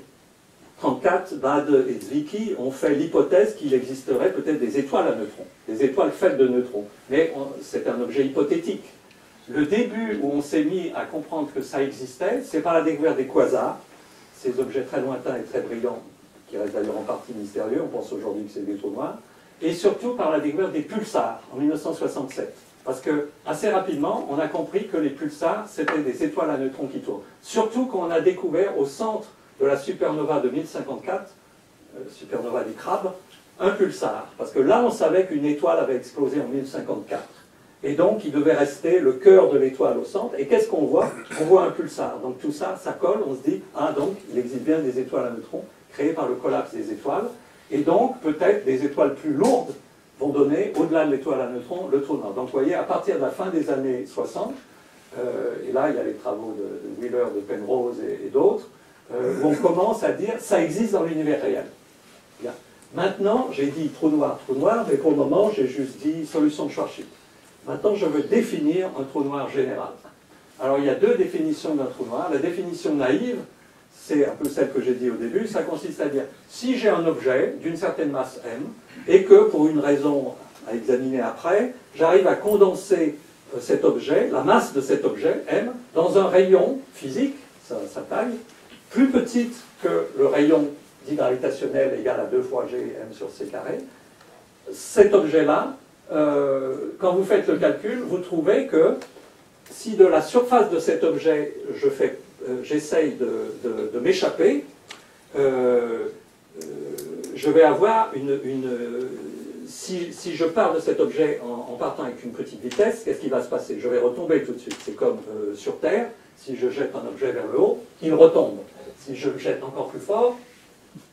34, Bade et Zwicky ont fait l'hypothèse qu'il existerait peut-être des étoiles à neutrons, des étoiles faites de neutrons. Mais c'est un objet hypothétique. Le début où on s'est mis à comprendre que ça existait, c'est par la découverte des quasars, ces objets très lointains et très brillants, qui restent d'ailleurs en partie mystérieux, on pense aujourd'hui que c'est des trous noirs, et surtout par la découverte des pulsars en 1967. Parce que assez rapidement, on a compris que les pulsars, c'était des étoiles à neutrons qui tournent. Surtout quand on a découvert au centre de la supernova de 1054, euh, supernova du crabe, un pulsar. Parce que là, on savait qu'une étoile avait explosé en 1054. Et donc, il devait rester le cœur de l'étoile au centre. Et qu'est-ce qu'on voit? On voit un pulsar. Donc tout ça, ça colle. On se dit, ah donc, il existe bien des étoiles à neutrons créées par le collapse des étoiles. Et donc, peut-être des étoiles plus lourdes vont donner, au-delà de l'étoile à neutrons, le trou noir. Donc, vous voyez, à partir de la fin des années 60, euh, et là, il y a les travaux de, Wheeler, de Penrose et d'autres, euh, on commence à dire ça existe dans l'univers réel. Bien. Maintenant, j'ai dit trou noir, trou noir, mais pour le moment, j'ai juste dit solution de Schwarzschild. Maintenant, je veux définir un trou noir général. Alors, il y a deux définitions d'un trou noir. La définition naïve, c'est un peu celle que j'ai dit au début, ça consiste à dire si j'ai un objet d'une certaine masse m, et que pour une raison à examiner après, j'arrive à condenser euh, cet objet, la masse de cet objet, m, dans un rayon physique, sa taille, plus petite que le rayon dit gravitationnel égal à 2 fois g m sur c carré, cet objet-là, euh, quand vous faites le calcul, vous trouvez que si de la surface de cet objet, euh, j'essaye de, m'échapper, euh, je vais avoir une... si, je pars de cet objet en, partant avec une petite vitesse, qu'est-ce qui va se passer? Je vais retomber tout de suite. C'est comme sur Terre, si je jette un objet vers le haut, il retombe. Si je le jette encore plus fort,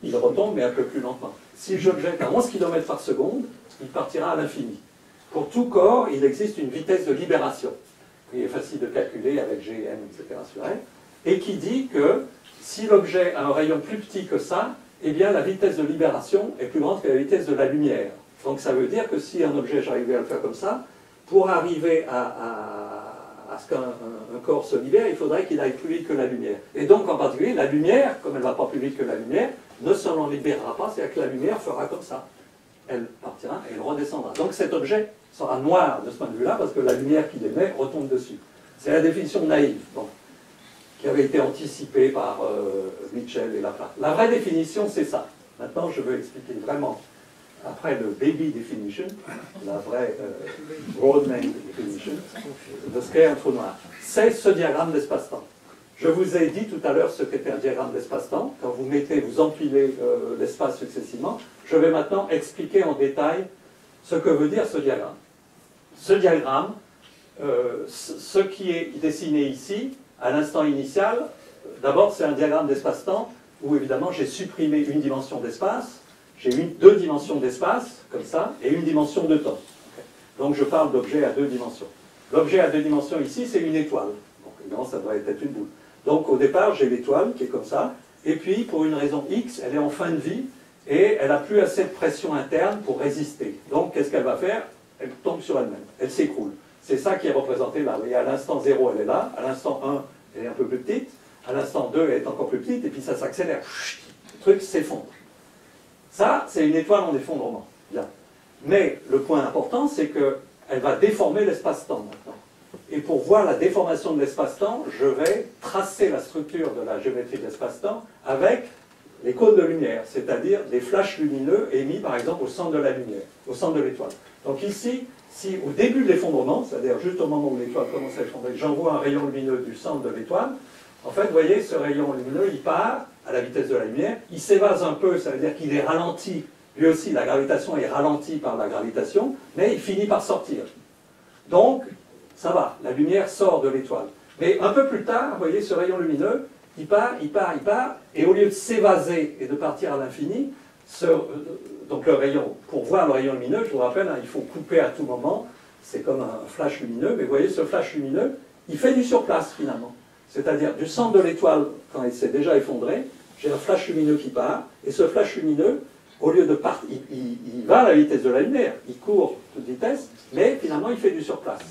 il retombe, mais un peu plus lentement. Si je le jette à 11 km par seconde, il partira à l'infini. Pour tout corps, il existe une vitesse de libération, qui est facile de calculer avec G, M, etc. sur R, et qui dit que si l'objet a un rayon plus petit que ça, eh bien la vitesse de libération est plus grande que la vitesse de la lumière. Donc ça veut dire que si un objet, j'arrivais à le faire comme ça, pour arriver à ce qu'un corps se libère, il faudrait qu'il aille plus vite que la lumière. Et donc, en particulier, la lumière, comme elle ne va pas plus vite que la lumière, ne s'en libérera pas, c'est-à-dire que la lumière fera comme ça. Elle partira et elle redescendra. Donc cet objet sera noir de ce point de vue-là, parce que la lumière qu'il émet retombe dessus. C'est la définition naïve, qui avait été anticipée par euh, Mitchell et Laplace. La vraie définition, c'est ça. Maintenant, je veux expliquer vraiment après le baby definition, la vraie euh, definition, de ce qu'est un trou noir. C'est ce diagramme d'espace-temps. Je vous ai dit tout à l'heure ce qu'était un diagramme d'espace-temps. Quand vous mettez, vous empilez euh, l'espace successivement. Je vais maintenant expliquer en détail ce que veut dire ce diagramme. Ce diagramme, euh, ce qui est dessiné ici, à l'instant initial, d'abord c'est un diagramme d'espace-temps où évidemment j'ai supprimé une dimension d'espace, j'ai eu deux dimensions d'espace, comme ça, et une dimension de temps. Donc je parle d'objet à deux dimensions. L'objet à deux dimensions ici, c'est une étoile. Donc évidemment, ça doit être une boule. Donc au départ, j'ai l'étoile qui est comme ça, et puis pour une raison X, elle est en fin de vie, et elle n'a plus assez de pression interne pour résister. Donc qu'est-ce qu'elle va faire? Elle tombe sur elle-même, elle s'écroule. C'est ça qui est représenté là. Vous voyez, à l'instant 0, elle est là, à l'instant 1, elle est un peu plus petite, à l'instant 2, elle est encore plus petite, et puis ça s'accélère. Le truc s'effondre. Ça, c'est une étoile en effondrement. Mais le point important, c'est qu'elle va déformer l'espace-temps maintenant. Et pour voir la déformation de l'espace-temps, je vais tracer la structure de la géométrie de l'espace-temps avec les cônes de lumière, c'est-à-dire des flashs lumineux émis par exemple au centre de la lumière, au centre de l'étoile. Donc ici, si au début de l'effondrement, c'est-à-dire juste au moment où l'étoile commence à effondrer, j'envoie un rayon lumineux du centre de l'étoile, en fait, vous voyez, ce rayon lumineux, il part à la vitesse de la lumière, il s'évase un peu, ça veut dire qu'il est ralenti, lui aussi, la gravitation est ralentie par la gravitation, mais il finit par sortir. Donc, ça va, la lumière sort de l'étoile. Mais un peu plus tard, vous voyez, ce rayon lumineux, il part, il part, il part, et au lieu de s'évaser et de partir à l'infini, euh, donc le rayon, pour voir le rayon lumineux, je vous rappelle, hein, il faut couper à tout moment, c'est comme un flash lumineux, mais vous voyez, ce flash lumineux, il fait du surplace finalement. C'est-à-dire du centre de l'étoile, quand il s'est déjà effondré, j'ai un flash lumineux qui part, et ce flash lumineux, au lieu de partir, il, va à la vitesse de la lumière, il court toute vitesse, mais finalement il fait du surplace.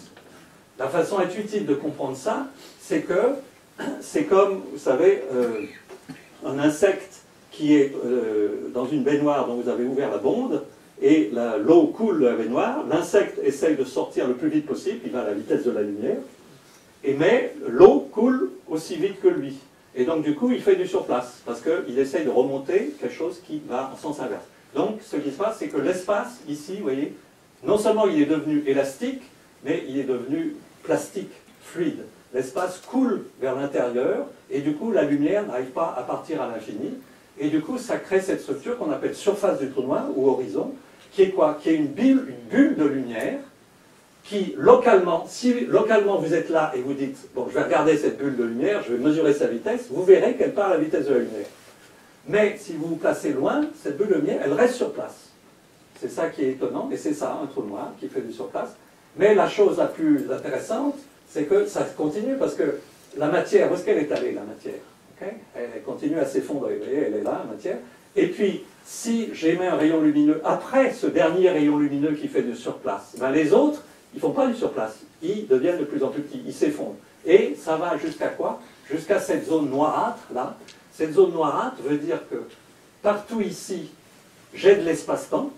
La façon intuitive de comprendre ça, c'est que c'est comme, vous savez, euh, un insecte qui est euh, dans une baignoire dont vous avez ouvert la bonde, et l'eau coule de la baignoire, l'insecte essaye de sortir le plus vite possible, il va à la vitesse de la lumière, et mais l'eau coule aussi vite que lui. Et donc, du coup, il fait du surplace, parce qu'il essaye de remonter quelque chose qui va en sens inverse. Donc, ce qui se passe, c'est que l'espace, ici, vous voyez, non seulement il est devenu élastique, mais il est devenu plastique, fluide. L'espace coule vers l'intérieur, et du coup, la lumière n'arrive pas à partir à l'infini. Et du coup, ça crée cette structure qu'on appelle surface du trou noir, ou horizon, qui est quoi? Qui est une bulle, une bulle de lumière, qui, localement, si localement vous êtes là et vous dites, bon, je vais regarder cette bulle de lumière, je vais mesurer sa vitesse, vous verrez qu'elle part à la vitesse de la lumière. Mais si vous vous placez loin, cette bulle de lumière, elle reste sur place. C'est ça qui est étonnant, et c'est ça, un trou noir qui fait du surplace. Mais la chose la plus intéressante, c'est que ça continue parce que la matière, où est-ce qu'elle est allée, la matière Elle continue à s'effondrer, vous voyez, elle est là, la matière. Et puis, si j'émets un rayon lumineux après ce dernier rayon lumineux qui fait du surplace, ben les autres, ils ne font pas du surplace. Ils deviennent de plus en plus petits, ils s'effondrent. Et ça va jusqu'à quoi? Jusqu'à cette zone noirâtre, là. Cette zone noirâtre veut dire que partout ici, j'ai de l'espace-temps,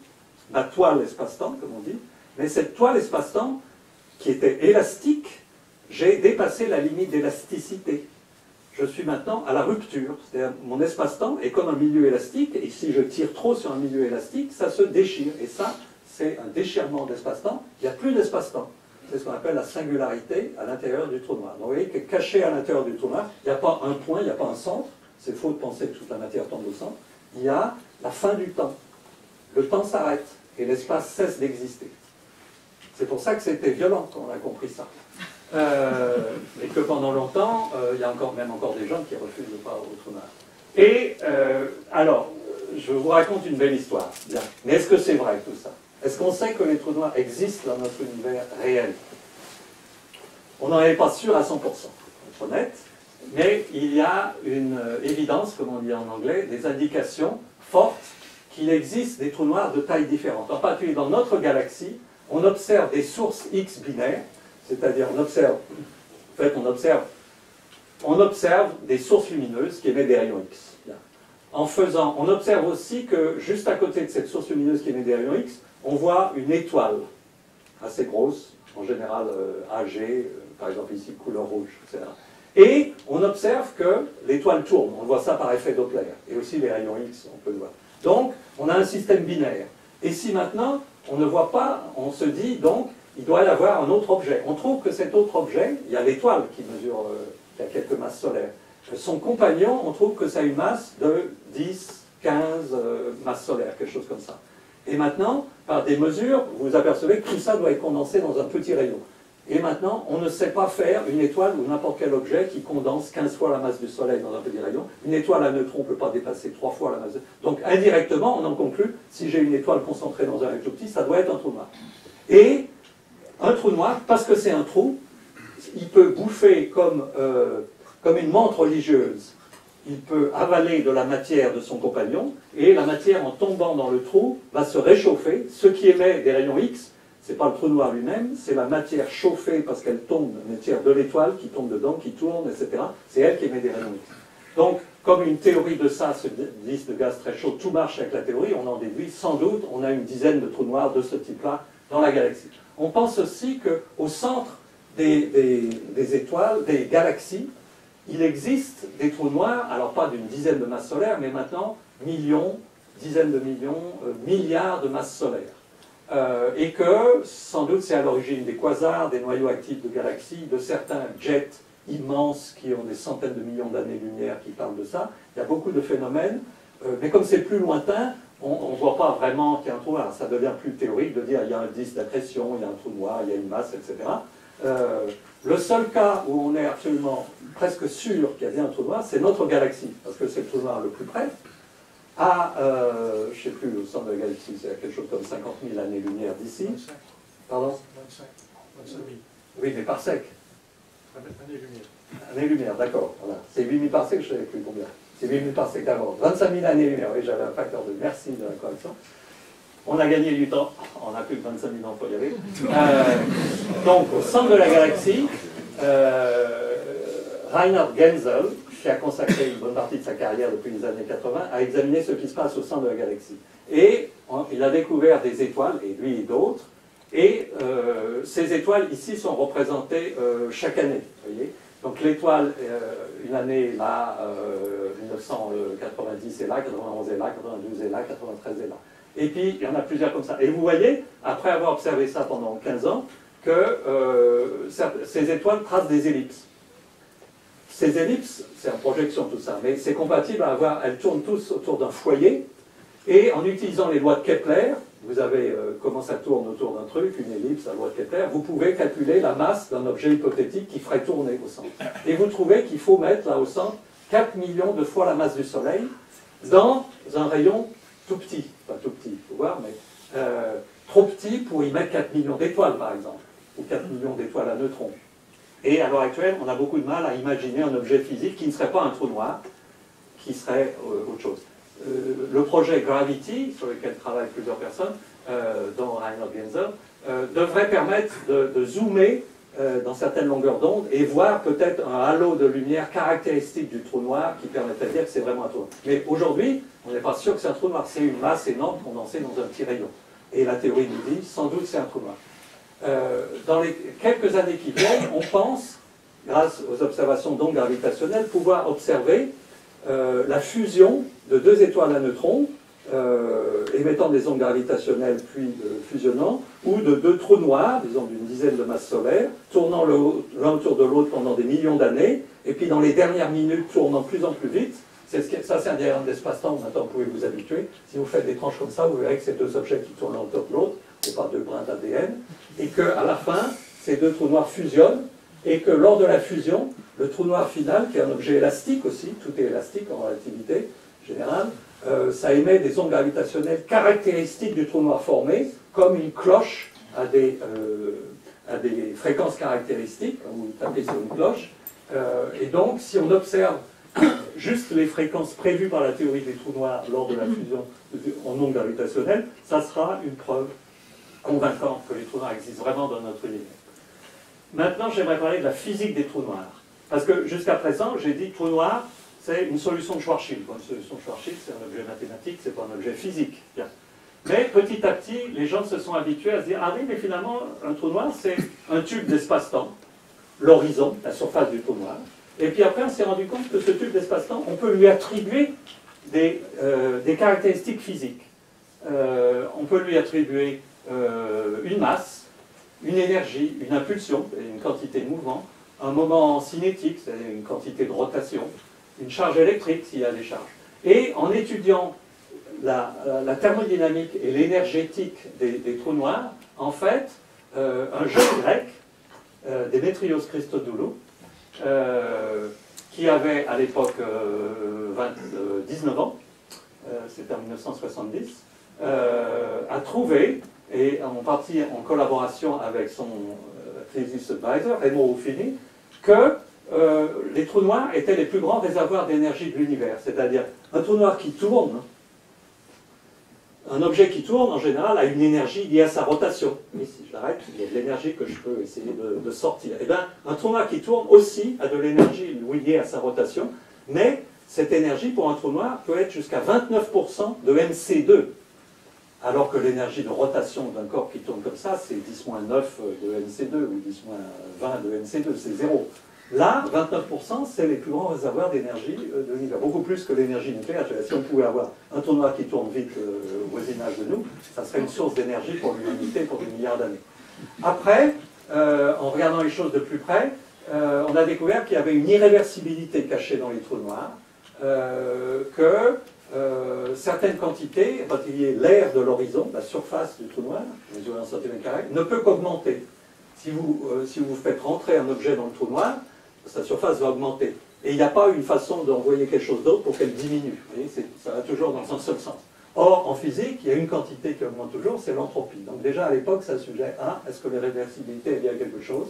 ma toile espace-temps, comme on dit, mais cette toile espace-temps, qui était élastique, j'ai dépassé la limite d'élasticité. Je suis maintenant à la rupture. C'est-à-dire mon espace-temps est comme un milieu élastique, et si je tire trop sur un milieu élastique, ça se déchire. Et ça, c'est un déchirement d'espace-temps, il n'y a plus d'espace-temps. C'est ce qu'on appelle la singularité à l'intérieur du trou noir. Donc vous voyez que caché à l'intérieur du trou noir, il n'y a pas un point, il n'y a pas un centre. C'est faux de penser que toute la matière tombe au centre. Il y a la fin du temps. Le temps s'arrête et l'espace cesse d'exister. C'est pour ça que c'était violent quand on a compris ça. Euh, et que pendant longtemps, euh, il y a encore, même encore des gens qui refusent de pas au trou noir. Et euh, alors, je vous raconte une belle histoire. Mais est-ce que c'est vrai tout ça? Est-ce qu'on sait que les trous noirs existent dans notre univers réel? On n'en est pas sûr à 100%, pour être honnête, mais il y a une euh, évidence, comme on dit en anglais, des indications fortes qu'il existe des trous noirs de tailles différentes. En particulier dans notre galaxie, on observe des sources X binaires, c'est-à-dire on observe, en fait on observe, on observe des sources lumineuses qui émettent des rayons X. En faisant, on observe aussi que juste à côté de cette source lumineuse qui émet des rayons X, on voit une étoile assez grosse, en général euh, âgée, euh, par exemple ici couleur rouge, etc. Et on observe que l'étoile tourne, on voit ça par effet Doppler, et aussi les rayons X, on peut le voir. Donc, on a un système binaire. Et si maintenant, on ne voit pas, on se dit donc, il doit y avoir un autre objet. On trouve que cet autre objet, il y a l'étoile qui mesure, euh, qui a quelques masses solaires. Son compagnon, on trouve que ça a une masse de 10, 15 euh, masses solaires, quelque chose comme ça. Et maintenant, par des mesures, vous apercevez que tout ça doit être condensé dans un petit rayon. Et maintenant, on ne sait pas faire une étoile ou n'importe quel objet qui condense 15 fois la masse du Soleil dans un petit rayon. Une étoile à neutrons ne peut pas dépasser 3 fois la masse. Donc indirectement, on en conclut, si j'ai une étoile concentrée dans un rayon petit, ça doit être un trou noir. Et un trou noir, parce que c'est un trou, il peut bouffer comme, euh, comme une menthe religieuse. Il peut avaler de la matière de son compagnon, et la matière, en tombant dans le trou, va se réchauffer, ce qui émet des rayons X. Ce n'est pas le trou noir lui-même, c'est la matière chauffée parce qu'elle tombe, la matière de l'étoile qui tombe dedans, qui tourne, etc. C'est elle qui émet des rayons X. Donc, comme une théorie de ça, ce disque de gaz très chaud, tout marche avec la théorie, on en déduit sans doute, on a une dizaine de trous noirs de ce type-là dans la galaxie. On pense aussi qu'au centre des, étoiles, des galaxies, il existe des trous noirs, alors pas d'une dizaine de masses solaires, mais maintenant millions, dizaines de millions, euh, milliards de masses solaires. Euh, et que, sans doute, c'est à l'origine des quasars, des noyaux actifs de galaxies, de certains jets immenses qui ont des centaines de millions d'années-lumière qui parlent de ça. Il y a beaucoup de phénomènes, euh, mais comme c'est plus lointain, on ne voit pas vraiment qu'il y a un trou noir. Ça devient plus théorique de dire il y a un disque d'accrétion, il y a un trou noir, il y a une masse, etc. Le seul cas où on est absolument presque sûr qu'il y a bien un trou noir, c'est notre galaxie, parce que c'est le trou noir le plus près. À, euh, je ne sais plus, au centre de la galaxie, c'est quelque chose comme 50 000 années-lumière d'ici. Pardon 25, 25 000. Oui, mais par sec. Année-lumière. Année-lumière, d'accord. Voilà. C'est 8 000 par sec, je ne savais plus combien. C'est 8000 par d'abord. 25 000 années-lumière, oui, j'avais un facteur de merci de la correction. On a gagné du temps, on a plus de 25 000 ans pour y. Euh, donc, au centre de la galaxie, euh, Reinhard Genzel, qui a consacré une bonne partie de sa carrière depuis les années 80, a examiné ce qui se passe au centre de la galaxie. Et il a découvert des étoiles, et lui et d'autres, et euh, ces étoiles ici sont représentées chaque année. Donc l'étoile, une année là, 1990 est là, 91 est là, 92 est là, 93 est là. Et puis, il y en a plusieurs comme ça. Et vous voyez, après avoir observé ça pendant 15 ans, que euh, ces étoiles tracent des ellipses. Ces ellipses, c'est en projection tout ça, mais c'est compatible à avoir, elles tournent tous autour d'un foyer, et en utilisant les lois de Kepler, vous avez euh, comment ça tourne autour d'un truc, une ellipse, la loi de Kepler, vous pouvez calculer la masse d'un objet hypothétique qui ferait tourner au centre. Et vous trouvez qu'il faut mettre là au centre 4 millions de fois la masse du Soleil dans un rayon tout petit. Pas tout petit, il faut voir, mais euh, trop petit pour y mettre 4 millions d'étoiles, par exemple, ou 4 millions d'étoiles à neutrons. Et à l'heure actuelle, on a beaucoup de mal à imaginer un objet physique qui ne serait pas un trou noir, qui serait euh, autre chose. Euh, le projet Gravity, sur lequel travaillent plusieurs personnes, dont Reinhard Genzel, devrait permettre de zoomer euh, dans certaines longueurs d'onde et voir peut-être un halo de lumière caractéristique du trou noir qui permettrait de dire que c'est vraiment un trou noir. Mais aujourd'hui, on n'est pas sûr que c'est un trou noir, c'est une masse énorme condensée dans un petit rayon. Et la théorie nous dit, sans doute c'est un trou noir. Euh, dans les quelques années qui viennent, on pense, grâce aux observations d'ondes gravitationnelles, pouvoir observer euh, la fusion de deux étoiles à neutrons euh, émettant des ondes gravitationnelles puis fusionnant, ou de deux trous noirs, disons d'une dizaine de masses solaires, tournant l'un autour de l'autre pendant des millions d'années, et puis dans les dernières minutes tournant plus en plus vite. Ça, c'est un diagramme d'espace-temps, maintenant vous pouvez vous habituer. Si vous faites des tranches comme ça, vous verrez que c'est deux objets qui tournent l'un autour de l'autre, c'est pas deux brins d'ADN, et qu'à la fin, ces deux trous noirs fusionnent, et que lors de la fusion, le trou noir final, qui est un objet élastique aussi, tout est élastique en relativité générale, euh, ça émet des ondes gravitationnelles caractéristiques du trou noir formé, comme une cloche à des, euh, des fréquences caractéristiques, quand vous tapez sur une cloche. Euh, et donc, si on observe juste les fréquences prévues par la théorie des trous noirs lors de la fusion en ondes gravitationnelles, ça sera une preuve convaincante que les trous noirs existent vraiment dans notre univers. Maintenant, j'aimerais parler de la physique des trous noirs. Parce que jusqu'à présent, j'ai dit trou noir, c'est une solution de Schwarzschild. une solution de Schwarzschild, c'est un objet mathématique, c'est pas un objet physique. Mais petit à petit, les gens se sont habitués à se dire Ah oui, mais finalement, un trou noir, c'est un tube d'espace-temps, l'horizon, la surface du trou noir. Et puis après, on s'est rendu compte que ce tube d'espace-temps, on peut lui attribuer des, euh, caractéristiques physiques. Euh, on peut lui attribuer euh, une masse, une énergie, une impulsion, une quantité de mouvement, un moment cinétique, c'est-à-dire une quantité de rotation, une charge électrique s'il y a des charges. Et en étudiant la, thermodynamique et l'énergétique des, trous noirs, en fait, euh, un jeune grec, euh, Démétrios Christodoulou, euh, qui avait à l'époque 19 ans, c'était en 1970, a trouvé, et en partie en collaboration avec son thesis advisor, Raymond Ruffini, que euh, les trous noirs étaient les plus grands réservoirs d'énergie de l'univers. C'est-à-dire, un trou noir qui tourne, un objet qui tourne, en général, a une énergie liée à sa rotation. Et si je l'arrête, il y a de l'énergie que je peux essayer de, sortir. Et eh bien, un trou noir qui tourne aussi a de l'énergie liée à sa rotation, mais cette énergie, pour un trou noir, peut être jusqu'à 29% de MC2. Alors que l'énergie de rotation d'un corps qui tourne comme ça, c'est 10-9 de MC2 ou 10-20 de MC2, c'est zéro. Là, 29%, c'est les plus grands réservoirs d'énergie euh, de l'univers, beaucoup plus que l'énergie nucléaire. Si on pouvait avoir un tournoi qui tourne vite euh, au voisinage de nous, ça serait une source d'énergie pour l'humanité pour des milliards d'années. Après, euh, en regardant les choses de plus près, on a découvert qu'il y avait une irréversibilité cachée dans les trous noirs, que certaines quantités, en particulier l'air de l'horizon, la surface du trou noir, mesurée en centimètres carrés, ne peut qu'augmenter. Si vous, si vous faites rentrer un objet dans le trou noir, sa surface va augmenter. Et il n'y a pas une façon d'envoyer quelque chose d'autre pour qu'elle diminue. Ça va toujours dans un seul sens. Or, en physique, il y a une quantité qui augmente toujours, c'est l'entropie. Donc déjà, à l'époque, ça sujet à est-ce que les réversibilités est bien quelque chose?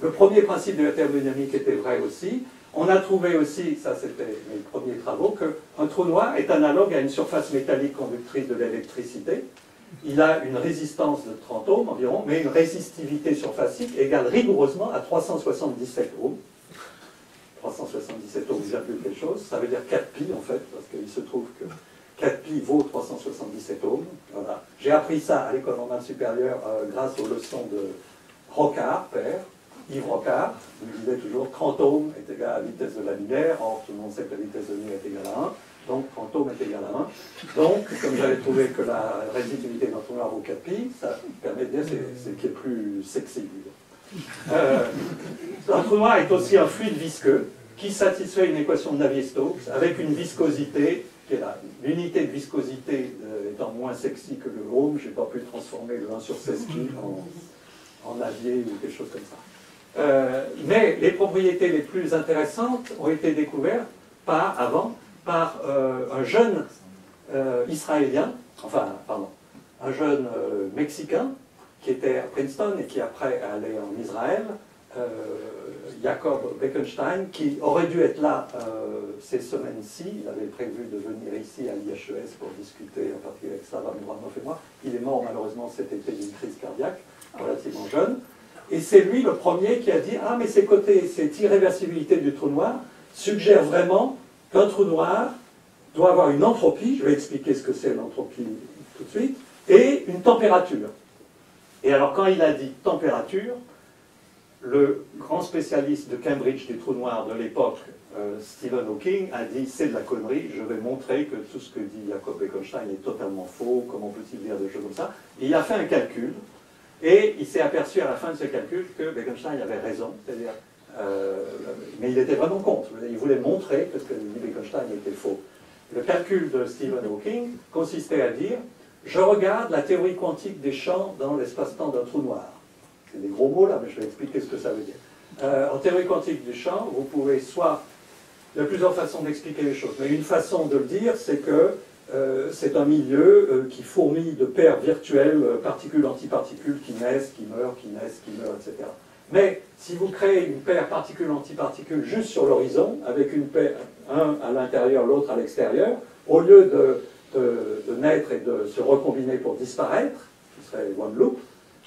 Le premier principe de la thermodynamique était vrai aussi. On a trouvé aussi, ça c'était mes premiers travaux, qu'un trou noir est analogue à une surface métallique conductrice de l'électricité. Il a une résistance de 30 ohms environ, mais une résistivité surfacique égale rigoureusement à 377 ohms. 377 ohms, plus quelque chose, ça veut dire 4 pi en fait, parce qu'il se trouve que 4 pi vaut 377 ohms. Voilà. J'ai appris ça à l'école normale supérieure euh, grâce aux leçons de Rocard, père, Yves Rocard, il disait toujours 30 ohms est égal à la vitesse de la lumière, or tout le monde sait que la vitesse de la lumière est égale à 1 donc 30 ohms est égal à 1. Donc, comme j'avais trouvé que la résistivité d'un trou noir vaut 4 pi, ça permet de dire c'est qui est plus sexy. Euh, noir est aussi un fluide visqueux qui satisfait une équation de Navier-Stokes avec une viscosité qui est là. L'unité de viscosité euh, étant moins sexy que le je n'ai pas pu transformer le 1 sur 16 pi en, en Navier ou quelque chose comme ça. Euh, mais les propriétés les plus intéressantes ont été découvertes par, avant par euh, un jeune euh, israélien, enfin, pardon, un jeune euh, mexicain qui était à Princeton et qui après allait en Israël, Jacob Bekenstein, qui aurait dû être là ces semaines-ci. Il avait prévu de venir ici à l'IHES pour discuter, en particulier avec Slava Mouranov et moi. Il est mort malheureusement cet été d'une crise cardiaque, relativement jeune. Et c'est lui le premier qui a dit Ah, mais ces côtés, cette irréversibilité du trou noir suggère vraiment un trou noir doit avoir une entropie, je vais expliquer ce que c'est l'entropie tout de suite, et une température. Et alors quand il a dit température, le grand spécialiste de Cambridge du trou noir de l'époque, euh, Stephen Hawking, a dit c'est de la connerie, je vais montrer que tout ce que dit Jacob Bekenstein est totalement faux, comment peut-il dire des choses comme ça Il a fait un calcul, et il s'est aperçu à la fin de ce calcul que Bekenstein avait raison, c'est-à-dire euh, mais il était vraiment contre. Il voulait montrer que ce que dit Wittgenstein était faux. Le calcul de Stephen Hawking consistait à dire je regarde la théorie quantique des champs dans l'espace-temps d'un trou noir. C'est des gros mots là, mais je vais expliquer ce que ça veut dire. Euh, en théorie quantique des champs, vous pouvez soit. Il y a plusieurs façons d'expliquer les choses, mais une façon de le dire, c'est que euh, c'est un milieu qui fourmille de paires virtuelles, particules-antiparticules, qui naissent, qui meurent, qui naissent, qui meurent, etc. Mais si vous créez une paire particule-antiparticule juste sur l'horizon, avec une paire, un à l'intérieur, l'autre à l'extérieur, au lieu de, de, naître et de se recombiner pour disparaître, ce serait one loop,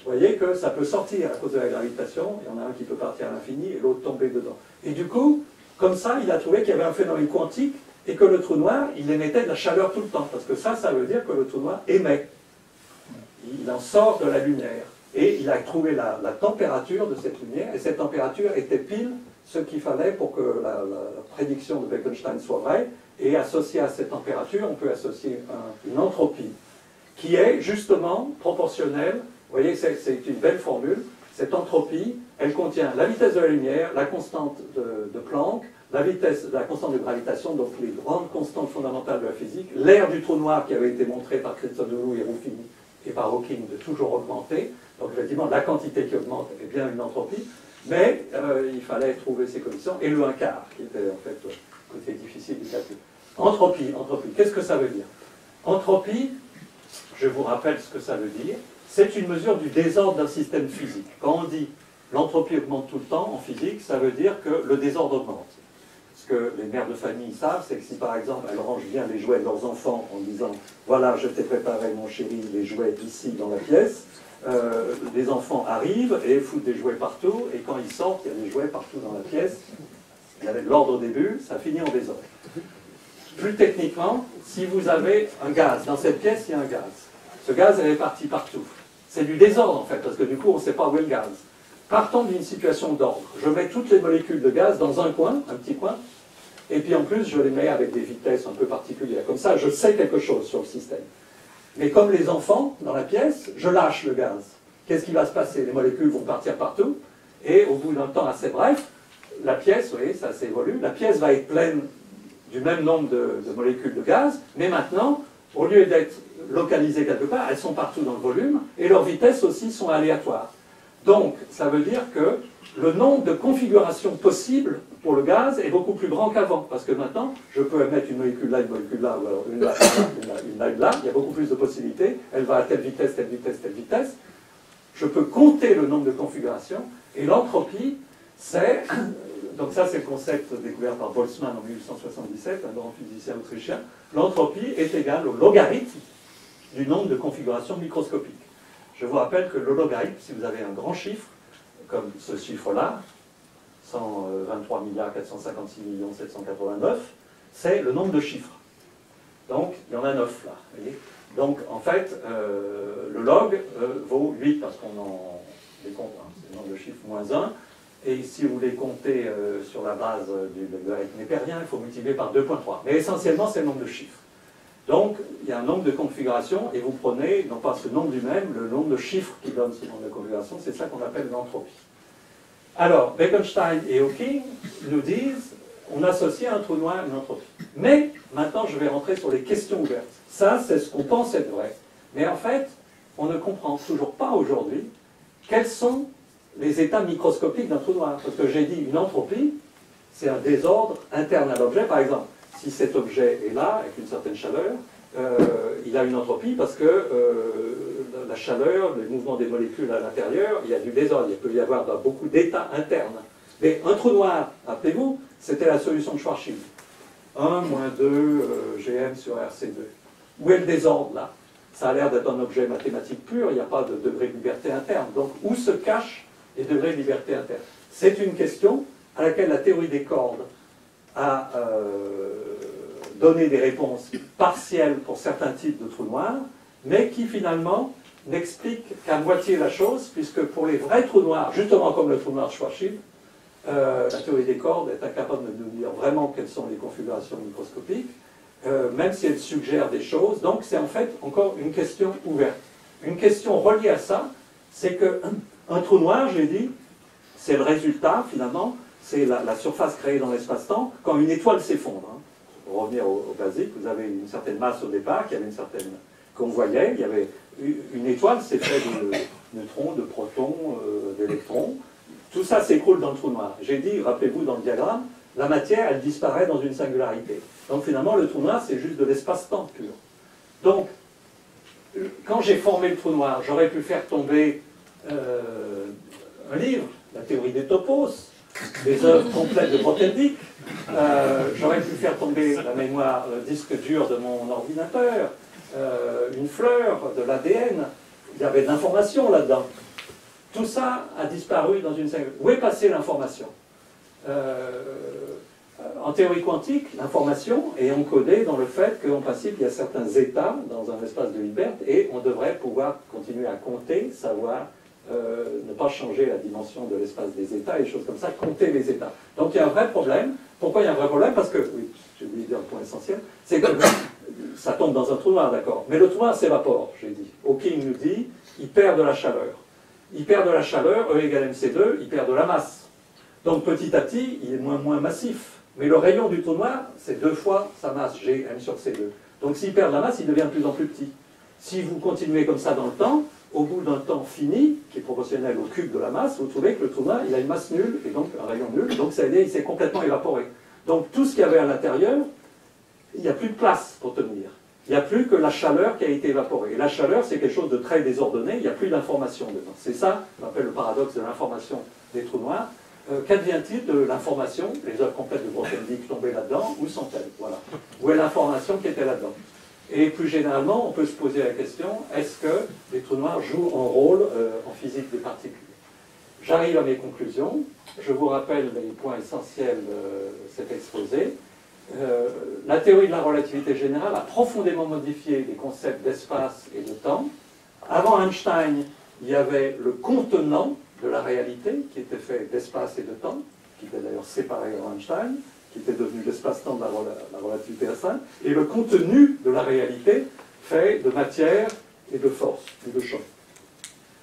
vous voyez que ça peut sortir à cause de la gravitation, il y en a un qui peut partir à l'infini et l'autre tomber dedans. Et du coup, comme ça, il a trouvé qu'il y avait un phénomène quantique et que le trou noir, il émettait de la chaleur tout le temps, parce que ça, ça veut dire que le trou noir émet. Il en sort de la lumière. Et il a trouvé la, température de cette lumière, et cette température était pile ce qu'il fallait pour que la, prédiction de Wittgenstein soit vraie. Et associé à cette température, on peut associer une entropie qui est justement proportionnelle. Vous voyez, c'est une belle formule. cette entropie, elle contient la vitesse de la lumière, la constante de, Planck, la vitesse, la constante de gravitation, donc les grandes constantes fondamentales de la physique, l'air du trou noir qui avait été montré par Christodoulou et Ruffini et par Hawking de toujours augmenter. Donc effectivement, la quantité qui augmente est bien une entropie, mais euh, il fallait trouver ces conditions, et le 1 quart, qui était en fait le côté difficile du calcul. Entropie, entropie, qu'est-ce que ça veut dire? Entropie, je vous rappelle ce que ça veut dire, c'est une mesure du désordre d'un système physique. Quand on dit l'entropie augmente tout le temps en physique, ça veut dire que le désordre augmente. Ce que les mères de famille savent, c'est que si par exemple elles rangent bien les jouets de leurs enfants en disant voilà, je t'ai préparé mon chéri les jouets ici dans la pièce, euh, les enfants arrivent et foutent des jouets partout, et quand ils sortent, il y a des jouets partout dans la pièce. Il y avait de l'ordre au début, ça finit en désordre. Plus techniquement, si vous avez un gaz, dans cette pièce, il y a un gaz. Ce gaz est réparti partout. C'est du désordre en fait, parce que du coup on ne sait pas où est le gaz. Partons d'une situation d'ordre. Je mets toutes les molécules de gaz dans un coin, un petit coin, et puis en plus je les mets avec des vitesses un peu particulières. Comme ça, je sais quelque chose sur le système. Mais comme les enfants dans la pièce, je lâche le gaz. Qu'est-ce qui va se passer? Les molécules vont partir partout, et au bout d'un temps assez bref, la pièce, vous voyez, ça s'évolue, la pièce va être pleine du même nombre de, de molécules de gaz, mais maintenant, au lieu d'être localisées quelque part, elles sont partout dans le volume, et leurs vitesses aussi sont aléatoires. Donc, ça veut dire que le nombre de configurations possibles pour le gaz est beaucoup plus grand qu'avant, parce que maintenant, je peux mettre une molécule là, une molécule là, ou alors une là, une là, une là, il y a beaucoup plus de possibilités, elle va à telle vitesse, telle vitesse, telle vitesse. Je peux compter le nombre de configurations, et l'entropie, c'est, donc ça c'est le concept découvert par Boltzmann en 1877, un grand physicien autrichien, l'entropie est égale au logarithme du nombre de configurations microscopiques. Je vous rappelle que le logarithme, si vous avez un grand chiffre, comme ce chiffre-là, 123 456 789, c'est le nombre de chiffres. Donc, il y en a 9 là. Donc, en fait, euh, le log euh, vaut 8 parce qu'on en les compte, hein, c'est le nombre de chiffres moins 1. Et si vous les comptez euh, sur la base du logarithme népérien, il faut multiplier par 2.3. Mais essentiellement, c'est le nombre de chiffres. Donc, il y a un nombre de configurations, et vous prenez, non pas ce nombre lui-même, le nombre de chiffres qui donne ce nombre de configurations, c'est ça qu'on appelle l'entropie. Alors, Bekenstein et Hawking nous disent, on associe à un trou noir une entropie. Mais, maintenant, je vais rentrer sur les questions ouvertes. Ça, c'est ce qu'on pense être vrai. Mais en fait, on ne comprend toujours pas aujourd'hui quels sont les états microscopiques d'un trou noir. Parce que j'ai dit, une entropie, c'est un désordre interne à l'objet, par exemple si cet objet est là, avec une certaine chaleur, euh, il a une entropie parce que euh, la chaleur, le mouvement des molécules à l'intérieur, il y a du désordre, il peut y avoir beaucoup d'états internes. Mais un trou noir, rappelez-vous, c'était la solution de Schwarzschild. 1 moins 2 euh, GM sur RC2. Où est le désordre là? Ça a l'air d'être un objet mathématique pur, il n'y a pas de degré de liberté interne. Donc où se cachent les degrés de liberté interne? C'est une question à laquelle la théorie des cordes a donner des réponses partielles pour certains types de trous noirs, mais qui finalement n'expliquent qu'à moitié la chose, puisque pour les vrais trous noirs, justement comme le trou noir Schwarzschild, euh, la théorie des cordes est incapable de nous dire vraiment quelles sont les configurations microscopiques, euh, même si elle suggère des choses. Donc c'est en fait encore une question ouverte. Une question reliée à ça, c'est qu'un trou noir, j'ai dit, c'est le résultat finalement, c'est la, surface créée dans l'espace-temps quand une étoile s'effondre. Hein pour revenir au, basique, vous avez une certaine masse au départ, qu'on voyait, il y avait une étoile, c'est fait de neutrons, de protons, euh, d'électrons. Tout ça s'écroule dans le trou noir. J'ai dit, rappelez-vous dans le diagramme, la matière, elle disparaît dans une singularité. Donc finalement, le trou noir, c'est juste de l'espace-temps pur. Donc, quand j'ai formé le trou noir, j'aurais pu faire tomber euh, un livre, la théorie des topos, des œuvres complètes de Grothendieck. Euh, J'aurais pu faire tomber la mémoire euh, disque dur de mon ordinateur, euh, une fleur, de l'ADN. Il y avait de l'information là-dedans. Tout ça a disparu dans une singularité. Où est passée l'information euh, En théorie quantique, l'information est encodée dans le fait il y a certains états dans un espace de liberté et on devrait pouvoir continuer à compter, savoir euh, ne pas changer la dimension de l'espace des états et des choses comme ça, compter les états. Donc il y a un vrai problème. Pourquoi il y a un vrai problème? Parce que, oui, j'ai oublié de dire le point essentiel, c'est que ça tombe dans un trou noir, d'accord. Mais le trou noir s'évapore, j'ai dit. Hawking nous dit, il perd de la chaleur. il perd de la chaleur, E égale mc2, il perd de la masse. Donc petit à petit, il est moins moins massif. Mais le rayon du trou noir, c'est deux fois sa masse, G, m sur C2. Donc s'il perd de la masse, il devient de plus en plus petit. Si vous continuez comme ça dans le temps, au bout d'un temps fini, qui est proportionnel au cube de la masse, vous trouvez que le trou noir, il a une masse nulle, et donc un rayon nul, donc ça veut dire qu'il s'est complètement évaporé. Donc tout ce qu'il y avait à l'intérieur, il n'y a plus de place pour tenir. Il n'y a plus que la chaleur qui a été évaporée. Et la chaleur, c'est quelque chose de très désordonné, il n'y a plus d'information dedans. C'est ça qu'on appelle le paradoxe de l'information des trous noirs. Euh, Qu'advient-il de l'information Les œuvres complètes de Grothendieck tombaient là-dedans, où sont-elles? Voilà. Où est l'information qui était là-dedans? Et plus généralement, on peut se poser la question, est-ce que les trous noirs jouent un rôle euh, en physique des particules? J'arrive à mes conclusions. Je vous rappelle les points essentiels de cet exposé. Euh, la théorie de la relativité générale a profondément modifié les concepts d'espace et de temps. Avant Einstein, il y avait le contenant de la réalité qui était fait d'espace et de temps, qui était d'ailleurs séparé en Einstein, qui était devenu l'espace-temps de la, la relativité restreinte, et le contenu de la réalité fait de matière et de force, ou de champ.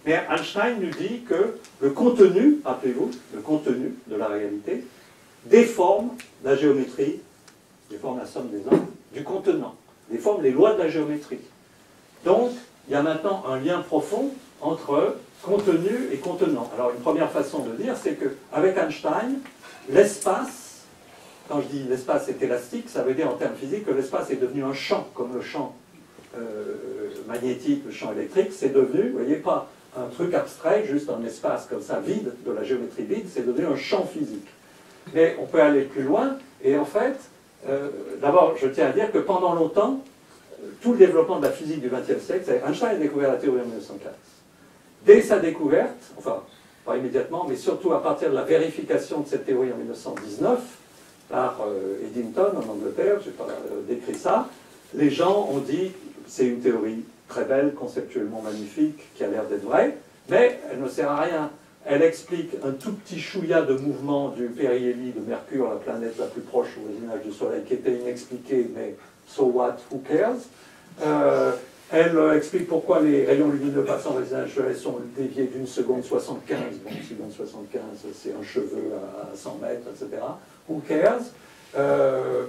Mais Einstein nous dit que le contenu, rappelez-vous, le contenu de la réalité, déforme la géométrie déforme la somme des angles, du contenant, déforme les lois de la géométrie. Donc, il y a maintenant un lien profond entre contenu et contenant. Alors, une première façon de dire, c'est qu'avec Einstein, l'espace, quand je dis l'espace est élastique, ça veut dire en termes physiques que l'espace est devenu un champ, comme le champ euh, magnétique, le champ électrique, c'est devenu, vous voyez, pas un truc abstrait, juste un espace comme ça, vide, de la géométrie vide, c'est devenu un champ physique. Mais on peut aller plus loin, et en fait, euh, d'abord, je tiens à dire que pendant longtemps, tout le développement de la physique du XXe siècle, Einstein a découvert la théorie en 1915. Dès sa découverte, enfin, pas immédiatement, mais surtout à partir de la vérification de cette théorie en 1919 par euh, Eddington en Angleterre, je n'ai pas euh, décrit ça, les gens ont dit c'est une théorie très belle, conceptuellement magnifique, qui a l'air d'être vraie, mais elle ne sert à rien elle explique un tout petit chouïa de mouvement du périhélie de Mercure, la planète la plus proche au voisinage du Soleil, qui était inexpliqué, mais so what, who cares? Euh, Elle explique pourquoi les rayons lumineux passant au voisinage du Soleil sont déviés d'une seconde 75. Bon, une seconde 75, c'est un cheveu à 100 mètres, etc. Who cares? Euh, euh,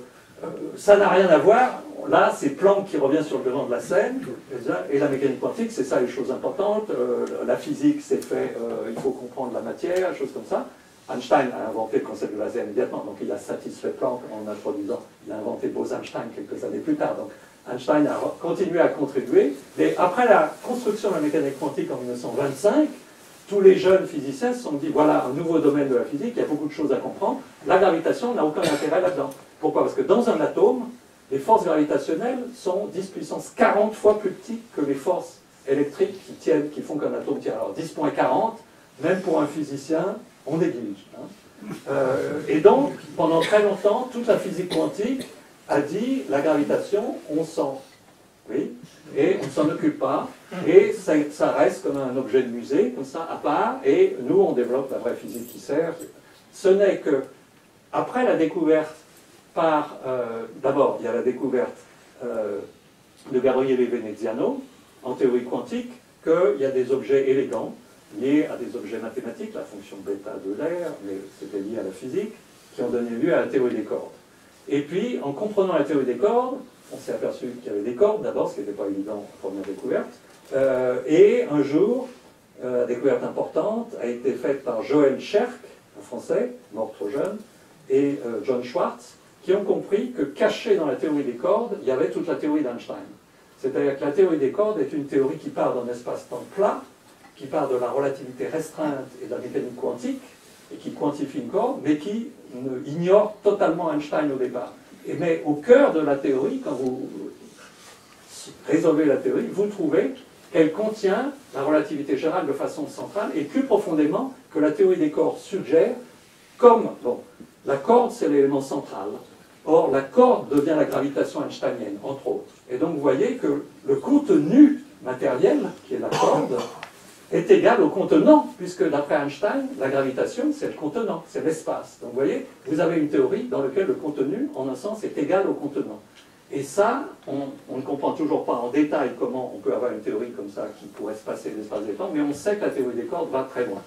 ça n'a rien à voir. Là, c'est Planck qui revient sur le devant de la scène. Et la mécanique quantique, c'est ça les choses importantes. Euh, la physique, c'est fait, euh, il faut comprendre la matière, choses comme ça. Einstein a inventé le concept de laser immédiatement, donc il a satisfait Planck en introduisant, il a inventé Bose-Einstein quelques années plus tard. Donc Einstein a continué à contribuer. Mais après la construction de la mécanique quantique en 1925, tous les jeunes physiciens se sont dit, voilà un nouveau domaine de la physique, il y a beaucoup de choses à comprendre. La gravitation n'a aucun intérêt là-dedans. Pourquoi? Parce que dans un atome, les forces gravitationnelles sont 10 puissance 40 fois plus petites que les forces électriques qui tiennent, qui font qu'un atome tient. Alors 10.40, même pour un physicien, on néglige. Hein. Euh, et donc, pendant très longtemps, toute la physique quantique a dit la gravitation, on s'en. Oui, et on ne s'en occupe pas, et ça, reste comme un objet de musée, comme ça, à part, et nous, on développe la vraie physique qui sert. Ce n'est que, après la découverte par, euh, d'abord, il y a la découverte euh, de Gabriele Veneziano, en théorie quantique, qu'il y a des objets élégants liés à des objets mathématiques, la fonction bêta de l'air, mais c'était lié à la physique, qui ont donné lieu à la théorie des cordes. Et puis, en comprenant la théorie des cordes, on s'est aperçu qu'il y avait des cordes d'abord, ce qui n'était pas évident à première découverte. Euh, et un jour, la découverte importante a été faite par Joël Scherk, un Français, mort trop jeune, et John Schwartz, qui ont compris que caché dans la théorie des cordes, il y avait toute la théorie d'Einstein. C'est-à-dire que la théorie des cordes est une théorie qui part d'un espace-temps plat, qui part de la relativité restreinte et de la mécanique quantique, et qui quantifie une corde, mais qui ignore totalement Einstein au départ. Mais au cœur de la théorie, quand vous résolvez la théorie, vous trouvez qu'elle contient la relativité générale de façon centrale, et plus profondément que la théorie des cordes suggère, comme, bon, la corde c'est l'élément central, Or, la corde devient la gravitation einsteinienne, entre autres. Et donc, vous voyez que le contenu matériel, qui est la corde, est égal au contenant, puisque d'après Einstein, la gravitation, c'est le contenant, c'est l'espace. Donc, vous voyez, vous avez une théorie dans laquelle le contenu, en un sens, est égal au contenant. Et ça, on, ne comprend toujours pas en détail comment on peut avoir une théorie comme ça qui pourrait se passer l'espace des temps, mais on sait que la théorie des cordes va très loin.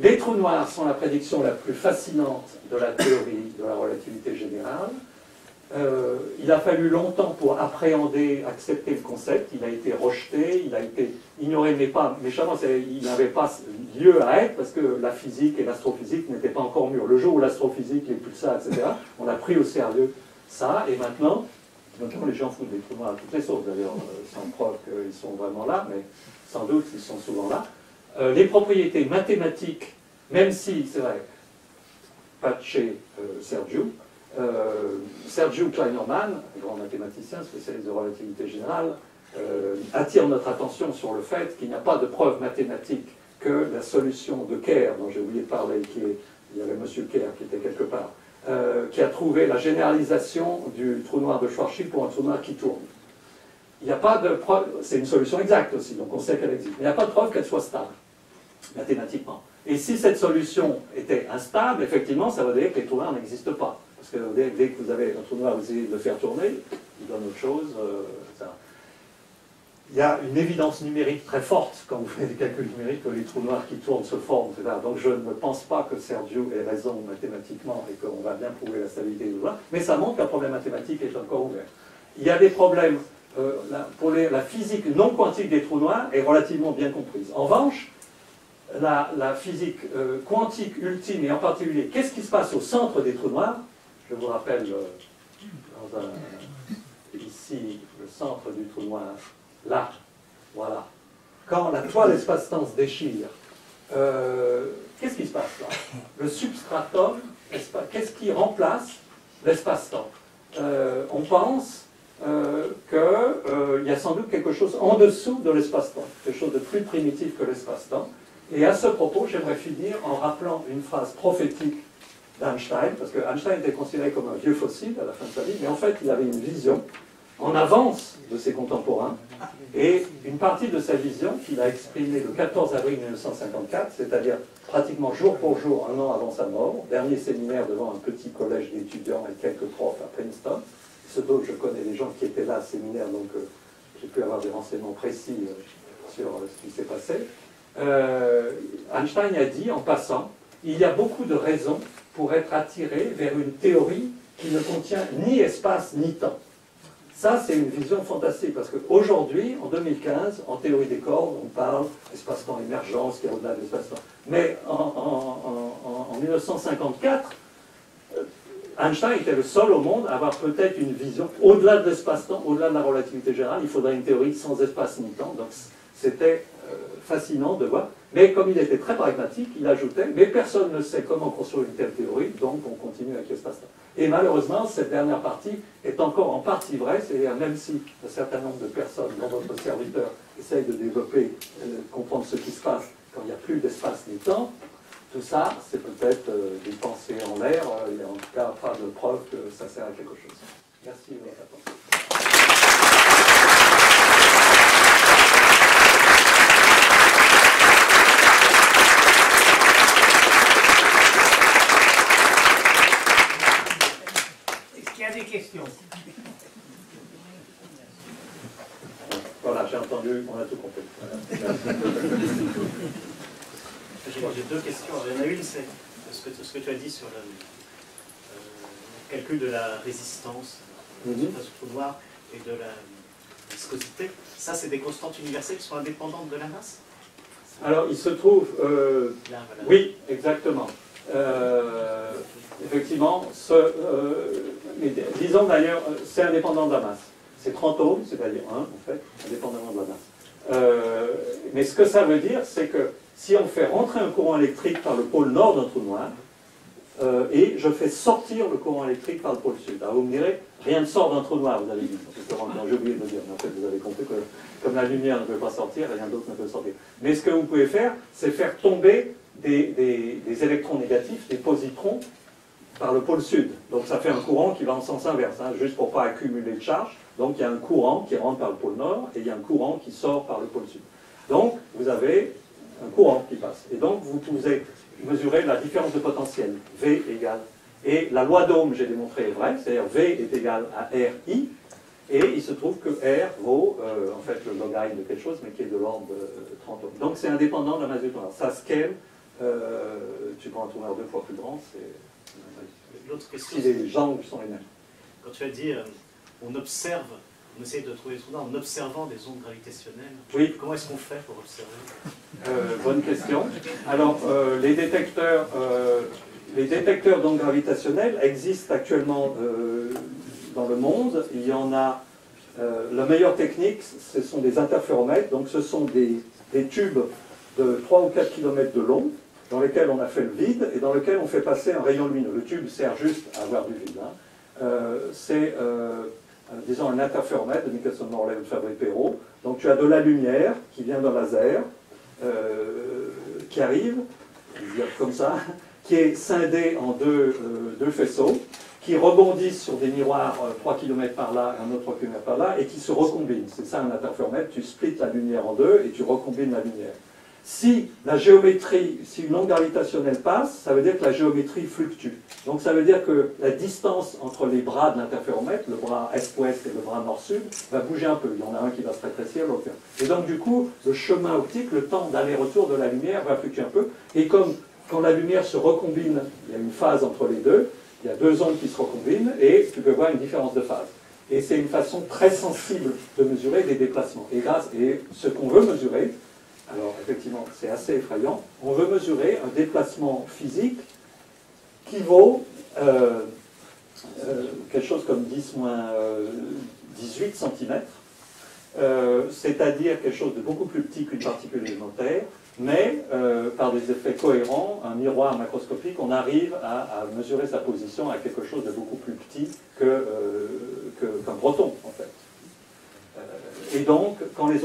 Les trous noirs sont la prédiction la plus fascinante de la théorie de la relativité générale. Euh, il a fallu longtemps pour appréhender, accepter le concept. Il a été rejeté, il a été ignoré, mais pas méchamment. Il n'avait pas lieu à être parce que la physique et l'astrophysique n'étaient pas encore mûrs. Le jour où l'astrophysique, les pulsars, etc., on a pris au sérieux ça, et maintenant, les gens foutent des trous noirs à toutes les sauces, d'ailleurs, euh, sans preuve qu'ils sont vraiment là, mais sans doute ils sont souvent là. Euh, les propriétés mathématiques, même si, c'est vrai, pas chez Sergio, euh, Sergio Kleinerman, grand mathématicien spécialiste de relativité générale, attire notre attention sur le fait qu'il n'y a pas de preuve mathématique que la solution de Kerr, dont j'ai oublié de parler, il y avait M. Kerr qui était quelque part, euh, qui a trouvé la généralisation du trou noir de Schwarzschild pour un trou noir qui tourne. Il n'y a pas de preuve, c'est une solution exacte aussi, donc on sait qu'elle existe, mais il n'y a pas de preuve qu'elle soit stable, mathématiquement. Et si cette solution était instable, effectivement, ça veut dire que les trous noirs n'existent pas. Parce que dès, que vous avez un trou noir, vous essayez de le faire tourner, il donne autre chose. Euh, il y a une évidence numérique très forte quand vous faites des calculs numériques que les trous noirs qui tournent se forment, etc. Donc je ne pense pas que Sergio ait raison mathématiquement et qu'on va bien prouver la stabilité du noir, mais ça montre qu'un problème mathématique est encore ouvert. Il y a des problèmes, euh, pour la physique non quantique des trous noirs est relativement bien comprise. En revanche, la, physique euh, quantique ultime, et en particulier, qu'est-ce qui se passe au centre des trous noirs? Je vous rappelle euh, ici le centre du trou noir, là, voilà. Quand la toile espace-temps se déchire, euh, qu'est-ce qui se passe là? Le substratum, qu'est-ce qui remplace l'espace-temps? Euh, On pense qu'il y a sans doute quelque chose en dessous de l'espace-temps, quelque chose de plus primitif que l'espace-temps. Et à ce propos, j'aimerais finir en rappelant une phrase prophétique d'Einstein, parce que Einstein était considéré comme un vieux fossile à la fin de sa vie, mais en fait, il avait une vision en avance de ses contemporains, et une partie de sa vision qu'il a exprimée le 14 avril 1954, c'est-à-dire pratiquement jour pour jour, un an avant sa mort, dernier séminaire devant un petit collège d'étudiants et quelques profs à Princeton, ce d'autres, je connais les gens qui étaient là à séminaire, donc euh, j'ai pu avoir des renseignements précis euh, sur euh, ce qui s'est passé. Einstein a dit, en passant, il y a beaucoup de raisons pour être attiré vers une théorie qui ne contient ni espace ni temps. Ça, c'est une vision fantastique, parce qu'aujourd'hui, en 2015, en théorie des cordes, on parle espace-temps émergence qui est au-delà de l'espace-temps. Mais en, 1954, euh, Einstein était le seul au monde à avoir peut-être une vision au-delà de l'espace-temps, au-delà de la relativité générale. Il faudrait une théorie sans espace ni temps. Donc c'était euh, fascinant de voir. Mais comme il était très pragmatique, il ajoutait, mais personne ne sait comment construire une telle théorie, donc on continue avec l'espace-temps. Et malheureusement, cette dernière partie est encore en partie vraie, c'est-à-dire même si un certain nombre de personnes dans votre serviteur essayent de développer, de euh, comprendre ce qui se passe quand il n'y a plus d'espace ni temps, tout ça, c'est peut-être euh, des pensées en l'air, il n'y a en tout cas pas de preuve que ça sert à quelque chose. Merci de votre attention. Voilà, j'ai entendu, on a tout compris. j'ai deux questions. Il y en a une, c'est ce que, ce que tu as dit sur le, euh, calcul de la résistance mm -hmm. noir et de la viscosité. Ça, c'est des constantes universelles qui sont indépendantes de la masse? Alors, il se trouve... Euh, oui, exactement. Euh, effectivement, ce, mais disons d'ailleurs, c'est indépendant de la masse. C'est 30 ohms, c'est-à-dire 1 en fait, indépendamment de la masse. Euh, mais ce que ça veut dire, c'est que si on fait rentrer un courant électrique par le pôle nord d'un trou noir, euh, et je fais sortir le courant électrique par le pôle sud. Alors vous me direz, rien ne sort d'un trou noir, vous avez dit. J'ai oublié de le dire, mais en fait vous avez compris que comme la lumière ne peut pas sortir, rien d'autre ne peut sortir. Mais ce que vous pouvez faire, c'est faire tomber des électrons négatifs, des positrons, par le pôle sud. Donc ça fait un courant qui va en sens inverse, hein, juste pour ne pas accumuler de charge. Donc il y a un courant qui rentre par le pôle nord et il y a un courant qui sort par le pôle sud. Donc vous avez un courant qui passe. Et donc vous pouvez mesurer la différence de potentiel. V égale. Et la loi d'Ohm, j'ai démontré, est vraie, c'est-à-dire V est égal à RI. Et il se trouve que R vaut euh, en fait le logarithme de quelque chose, mais qui est de l'ordre de 30 ohms. Donc c'est indépendant de la masse du trou Ça scale, euh, tu prends un trou deux fois plus grand, c'est... L'autre question, si les angles sont les mêmes. Quand tu as dit euh, on observe, on essaye de trouver des trous en observant des ondes gravitationnelles, oui. comment est-ce qu'on fait pour observer Bonne question. Alors les détecteurs... les détecteurs d'ondes gravitationnelles existent actuellement dans le monde. Il y en a. Euh, la meilleure technique, ce sont des interféromètres. Donc, ce sont des, tubes de 3 ou 4 km de long, dans lesquels on a fait le vide et dans lesquels on fait passer un rayon lumineux. Le tube sert juste à avoir du vide. Hein. Euh, c'est, euh, disons, un interféromètre de Nicholson Morley ou de Fabry-Perot. Donc, tu as de la lumière qui vient d'un laser, qui arrive, comme ça, qui est scindé en deux, deux faisceaux qui rebondissent sur des miroirs 3 euh, km par là, un autre 3 km par là, et qui se recombinent. C'est ça un interféromètre, tu splits la lumière en deux et tu recombines la lumière. Si la géométrie, si une onde gravitationnelle passe, ça veut dire que la géométrie fluctue. Donc ça veut dire que la distance entre les bras de l'interféromètre, le bras est-ouest et le bras nord-sud, va bouger un peu. Il y en a un qui va se rétrécir, l'autre. Et donc du coup, le chemin optique, le temps d'aller-retour de la lumière va fluctuer un peu. Et comme quand la lumière se recombine, il y a une phase entre les deux, il y a deux ondes qui se recombinent et tu peux voir une différence de phase. Et c'est une façon très sensible de mesurer des déplacements. Et, et ce qu'on veut mesurer, alors effectivement c'est assez effrayant, on veut mesurer un déplacement physique qui vaut euh, euh, quelque chose comme 10 moins 18 cm, c'est-à-dire quelque chose de beaucoup plus petit qu'une particule élémentaire, mais euh, par des effets cohérents, un miroir macroscopique, on arrive à, mesurer sa position à quelque chose de beaucoup plus petit euh, qu'un proton, en fait. Euh, et donc, quand les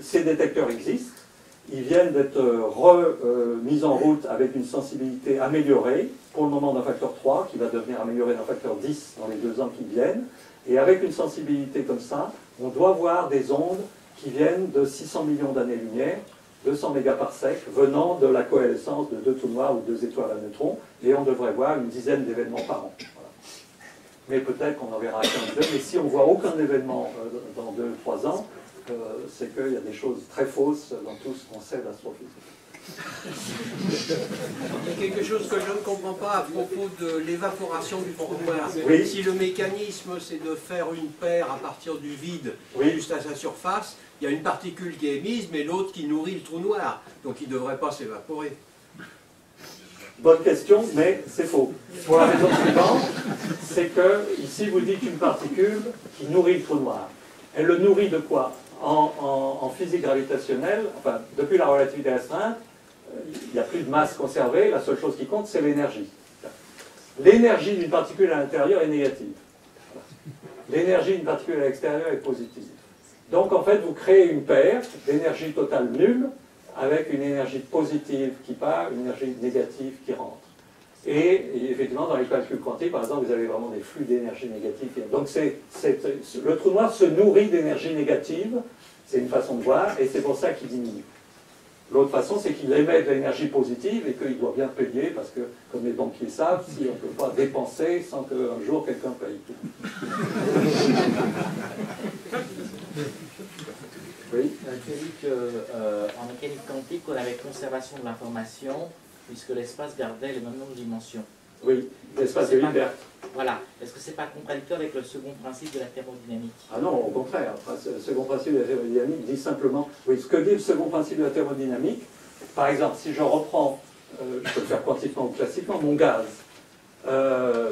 ces détecteurs existent, ils viennent d'être remis en route avec une sensibilité améliorée, pour le moment d'un facteur 3, qui va devenir amélioré d'un facteur 10 dans les deux ans qui viennent. Et avec une sensibilité comme ça, on doit voir des ondes qui viennent de 600 millions d'années-lumière, 200 mégaparsecs venant de la coalescence de deux trous noirs ou deux étoiles à neutrons, et on devrait voir une dizaine d'événements par an. Mais peut-être qu'on en verra qu'un deux, mais si on voit aucun événement euh, dans deux ou trois ans, euh, c'est qu'il y a des choses très fausses dans tout ce qu'on sait d'astrophysique. Il y a quelque chose que je ne comprends pas à propos de l'évaporation du trou noir. Si le mécanisme c'est de faire une paire à partir du vide juste à sa surface, il y a une particule qui est émise, mais l'autre qui nourrit le trou noir. Donc il ne devrait pas s'évaporer. Bonne question, mais c'est faux. Pour la raison suivante, c'est que ici vous dites une particule qui nourrit le trou noir. Elle le nourrit de quoi? En, physique gravitationnelle, enfin, depuis la relativité restreinte, il n'y a plus de masse conservée, la seule chose qui compte, c'est l'énergie. L'énergie d'une particule à l'intérieur est négative. L'énergie d'une particule à l'extérieur est positive. Donc en fait, vous créez une paire d'énergie totale nulle avec une énergie positive qui part, une énergie négative qui rentre. Et, effectivement, dans les calculs quantiques, par exemple, vous avez vraiment des flux d'énergie négative. Donc le trou noir se nourrit d'énergie négative, c'est une façon de voir, et c'est pour ça qu'il diminue. L'autre façon, c'est qu'il émet de l'énergie positive et qu'il doit bien payer, parce que, comme les banquiers savent, si on ne peut pas dépenser sans qu'un jour quelqu'un paye tout. Oui. Tu as dit qu'en mécanique quantique, on avait conservation de l'information, puisque l'espace gardait les mêmes dimensions. Oui, l'espace est libre. Voilà. Est-ce que ce n'est pas contradictoire avec le second principe de la thermodynamique Ah non, au contraire. Le second principe de la thermodynamique dit simplement... Oui, ce que dit le second principe de la thermodynamique, par exemple, si je reprends, euh, je peux le faire quantiquement ou classiquement, mon gaz, euh,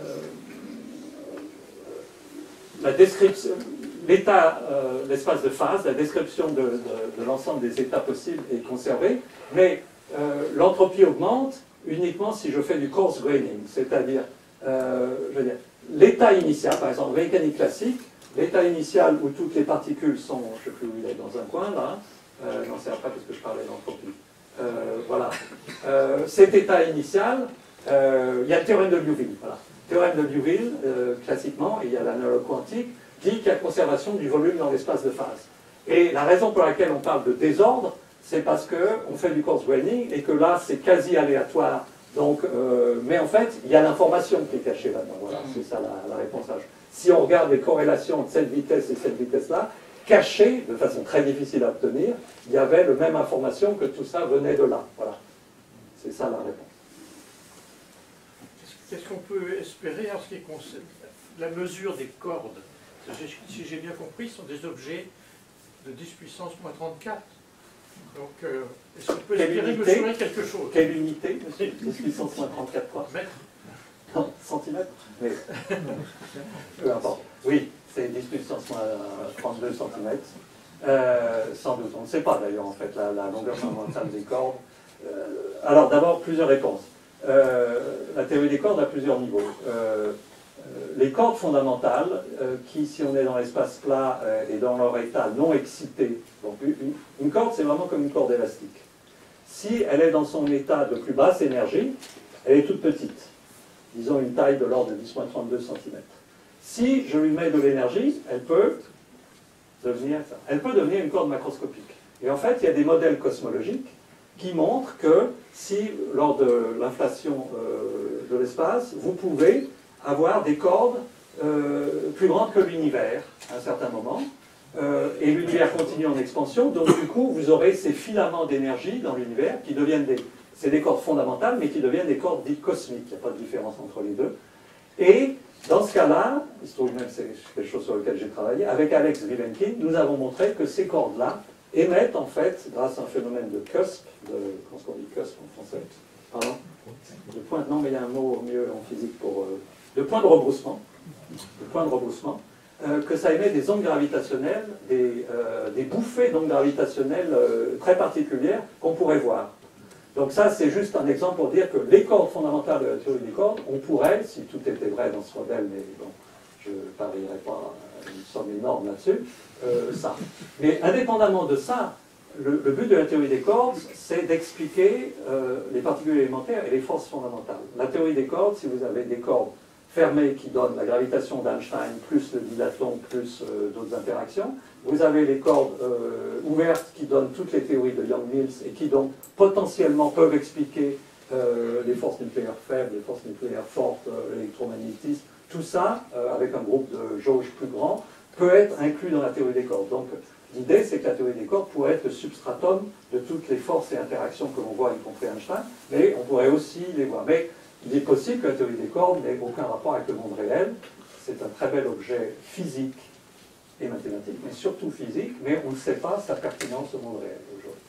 euh, la description, l'état, l'espace de phase, la description de, de l'ensemble des états possibles est conservée, mais l'entropie augmente uniquement si je fais du coarse graining, c'est-à-dire euh, l'état initial, par exemple, mécanique classique, l'état initial où toutes les particules sont, je ne sais plus où il est, dans un coin là, euh, non, c'est après parce que je parlais d'entropie. Euh, voilà. cet état initial, il y a le théorème de Liouville. Voilà. Le théorème de Liouville, classiquement, et il y a l'analogue quantique, dit qu'il y a conservation du volume dans l'espace de phase. Et la raison pour laquelle on parle de désordre, c'est parce qu'on fait du coarse graining et que là, c'est quasi aléatoire donc, euh, mais en fait, il y a l'information qui est cachée là-dedans. Voilà, mm. c'est ça la, réponse. si on regarde les corrélations entre cette vitesse et cette vitesse-là, cachées de façon très difficile à obtenir, il y avait la même information que tout ça venait de là. Voilà. C'est ça la réponse. Qu'est-ce qu'on peut espérer en ce qui concerne la mesure des cordes? Si j'ai bien compris, ce sont des objets de 10 puissance moins 34. Donc, euh, est-ce qu'on peut espérer mesurer quelque chose? Quelle unité, monsieur 10 puissance moins 34 quoi Mètres Non, centimètres Mais... Peu importe. Oui, c'est 10 puissance moins 32 cm. Euh, sans doute, on ne sait pas d'ailleurs en fait la, longueur fondamentale des cordes. Euh, alors d'abord, plusieurs réponses. la théorie des cordes a plusieurs niveaux. Les cordes fondamentales, qui si on est dans l'espace plat et dans leur état non excité, donc une corde c'est vraiment comme une corde élastique si elle est dans son état de plus basse énergie, elle est toute petite. Disons une taille de l'ordre de 10-32 cm. Si je lui mets de l'énergie, elle peut devenir Elle peut devenir une corde macroscopique. Et en fait, il y a des modèles cosmologiques qui montrent que si, lors de l'inflation euh, de l'espace, vous pouvez avoir des cordes euh, plus grandes que l'univers à un certain moment, euh, et l'univers continue en expansion, donc du coup, vous aurez ces filaments d'énergie dans l'univers qui deviennent des... C'est des cordes fondamentales, mais qui deviennent des cordes dites cosmiques. Il n'y a pas de différence entre les deux. Et dans ce cas-là, il se trouve même c'est quelque chose sur lequel j'ai travaillé, avec Alex Vivenkin, nous avons montré que ces cordes-là émettent en fait, grâce à un phénomène de cusp, de, comment qu'on dit cusp en français Pardon De point, non mais il y a un mot mieux en physique pour... Euh, de point de rebroussement. De point de rebroussement. Euh, que ça émet des ondes gravitationnelles, des, euh, bouffées d'ondes gravitationnelles euh, très particulières qu'on pourrait voir. Donc ça, c'est juste un exemple pour dire que les cordes fondamentales de la théorie des cordes, on pourrait, si tout était vrai dans ce modèle, mais bon, je ne parierais pas une somme énorme là-dessus, ça. Mais indépendamment de ça, le, but de la théorie des cordes, c'est d'expliquer les particules élémentaires et les forces fondamentales. La théorie des cordes, si vous avez des cordes fermé qui donne la gravitation d'Einstein plus le dilaton plus euh, d'autres interactions. Vous avez les cordes euh, ouvertes qui donnent toutes les théories de Young-Mills et qui donc potentiellement peuvent expliquer euh, les forces nucléaires faibles, les forces nucléaires fortes, l'électromagnétisme. Tout ça, avec un groupe de jauge plus grand, peut être inclus dans la théorie des cordes. Donc l'idée, c'est que la théorie des cordes pourrait être le substratum de toutes les forces et interactions que l'on voit, y compris Einstein, mais on pourrait aussi les voir. Mais il est possible que la théorie des cordes n'ait aucun rapport avec le monde réel. C'est un très bel objet physique et mathématique, mais surtout physique, mais on ne sait pas sa pertinence au monde réel aujourd'hui.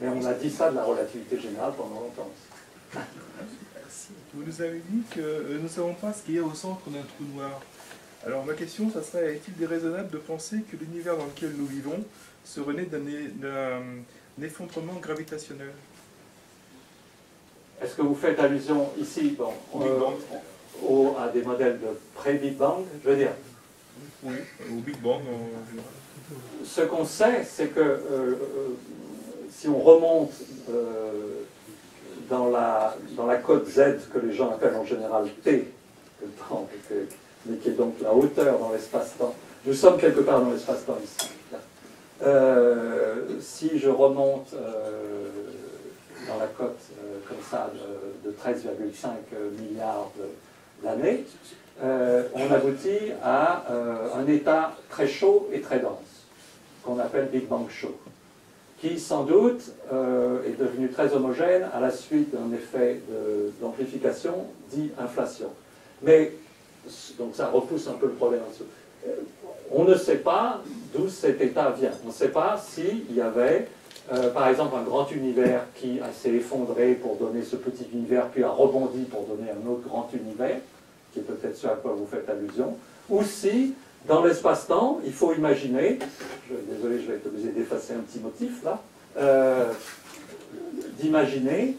Mais on a dit ça de la relativité générale pendant longtemps. Vous nous avez dit que euh, nous ne savons pas ce qu'il y a au centre d'un trou noir. Alors ma question, ça serait, est-il déraisonnable de penser que l'univers dans lequel nous vivons serait né d'un effondrement gravitationnel? Est-ce que vous faites allusion ici bon, euh, à des modèles de pré-Big Bang Je veux dire? Oui, au Big Bang. Ce qu'on sait, c'est que euh, euh, si on remonte dans, la, dans la cote Z, que les gens appellent en général T, mais qui est donc la hauteur dans l'espace-temps, nous sommes quelque part dans l'espace-temps ici. si je remonte dans la cote comme ça de, 13,5 milliards d'années, euh, on aboutit à euh, un état très chaud et très dense, qu'on appelle Big Bang chaud, qui sans doute est devenu très homogène à la suite d'un effet d'amplification dit inflation. Mais, donc ça repousse un peu le problème en dessous. On ne sait pas d'où cet état vient. On ne sait pas s'il y avait euh, par exemple, un grand univers qui s'est effondré pour donner ce petit univers, puis a rebondi pour donner un autre grand univers, qui est peut-être ce à quoi vous faites allusion, ou si, dans l'espace-temps, il faut imaginer, désolé, je vais être obligé d'effacer un petit motif là, euh, d'imaginer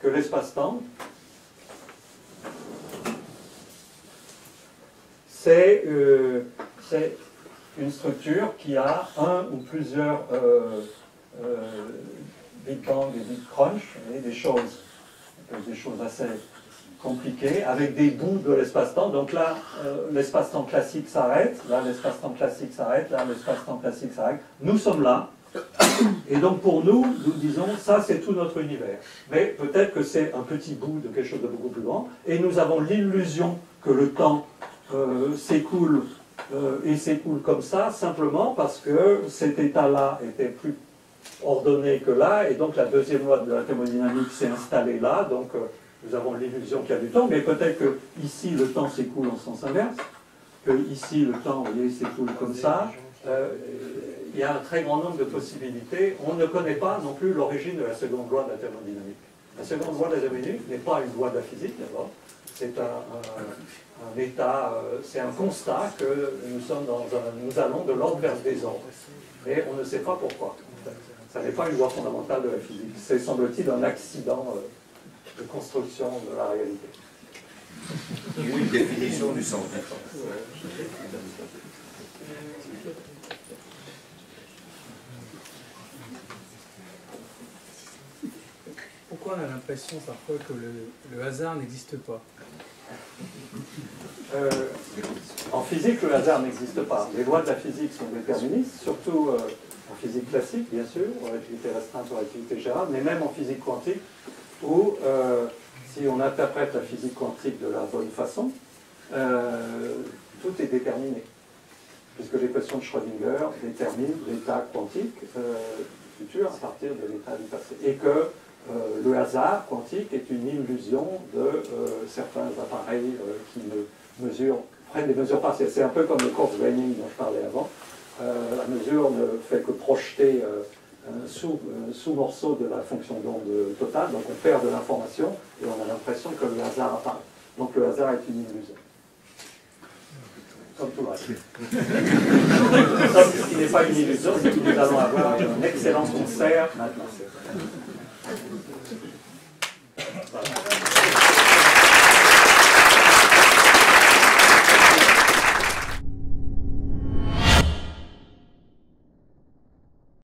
que l'espace-temps, c'est euh, une structure qui a un ou plusieurs euh, euh, Big Bang et Big Crunch, et des choses, des choses assez compliquées, avec des bouts de l'espace-temps. Donc là, euh, l'espace-temps classique s'arrête, là l'espace-temps classique s'arrête, là l'espace-temps classique s'arrête. Nous sommes là, Et donc pour nous, nous disons, ça c'est tout notre univers. Mais peut-être que c'est un petit bout de quelque chose de beaucoup plus grand, et nous avons l'illusion que le temps euh, s'écoule euh, et s'écoule comme ça, simplement parce que cet état-là était plus ordonné que là, et donc la deuxième loi de la thermodynamique s'est installée là, donc euh, nous avons l'illusion qu'il y a du temps, mais peut-être que ici le temps s'écoule en sens inverse, que ici le temps, vous voyez, s'écoule comme ça. Euh, il y a un très grand nombre de possibilités. On ne connaît pas non plus l'origine de la seconde loi de la thermodynamique. La seconde loi de la thermodynamique n'est pas une loi de la physique d'abord, c'est un, état, euh, c'est un constat que nous, sommes dans un, nous allons de l'ordre vers le désordre. Mais on ne sait pas pourquoi. Ça n'est pas une loi fondamentale de la physique. C'est, semble-t-il, un accident euh, de construction de la réalité. Une définition du sens du temps. Pourquoi on a l'impression parfois que le, hasard n'existe pas? Euh, En physique, le hasard n'existe pas. Les lois de la physique sont déterministes, surtout euh, en physique classique, bien sûr, relativité restreinte relativité générale, mais même en physique quantique, où euh, si on interprète la physique quantique de la bonne façon, tout est déterminé. Puisque l'équation de Schrödinger détermine l'état quantique futur à partir de l'état du passé. Et que le hasard quantique est une illusion de euh, certains appareils euh, qui ne mesurent, prennent des mesures partielles. C'est un peu comme le course graining dont je parlais avant. la mesure ne fait que projeter un sous-morceau de la fonction d'onde totale, donc on perd de l'information et on a l'impression que le hasard apparaît. Donc le hasard est une illusion. Comme tout le reste. ce qui n'est pas une illusion, c'est que nous allons avoir un excellent concert maintenant. Thank you.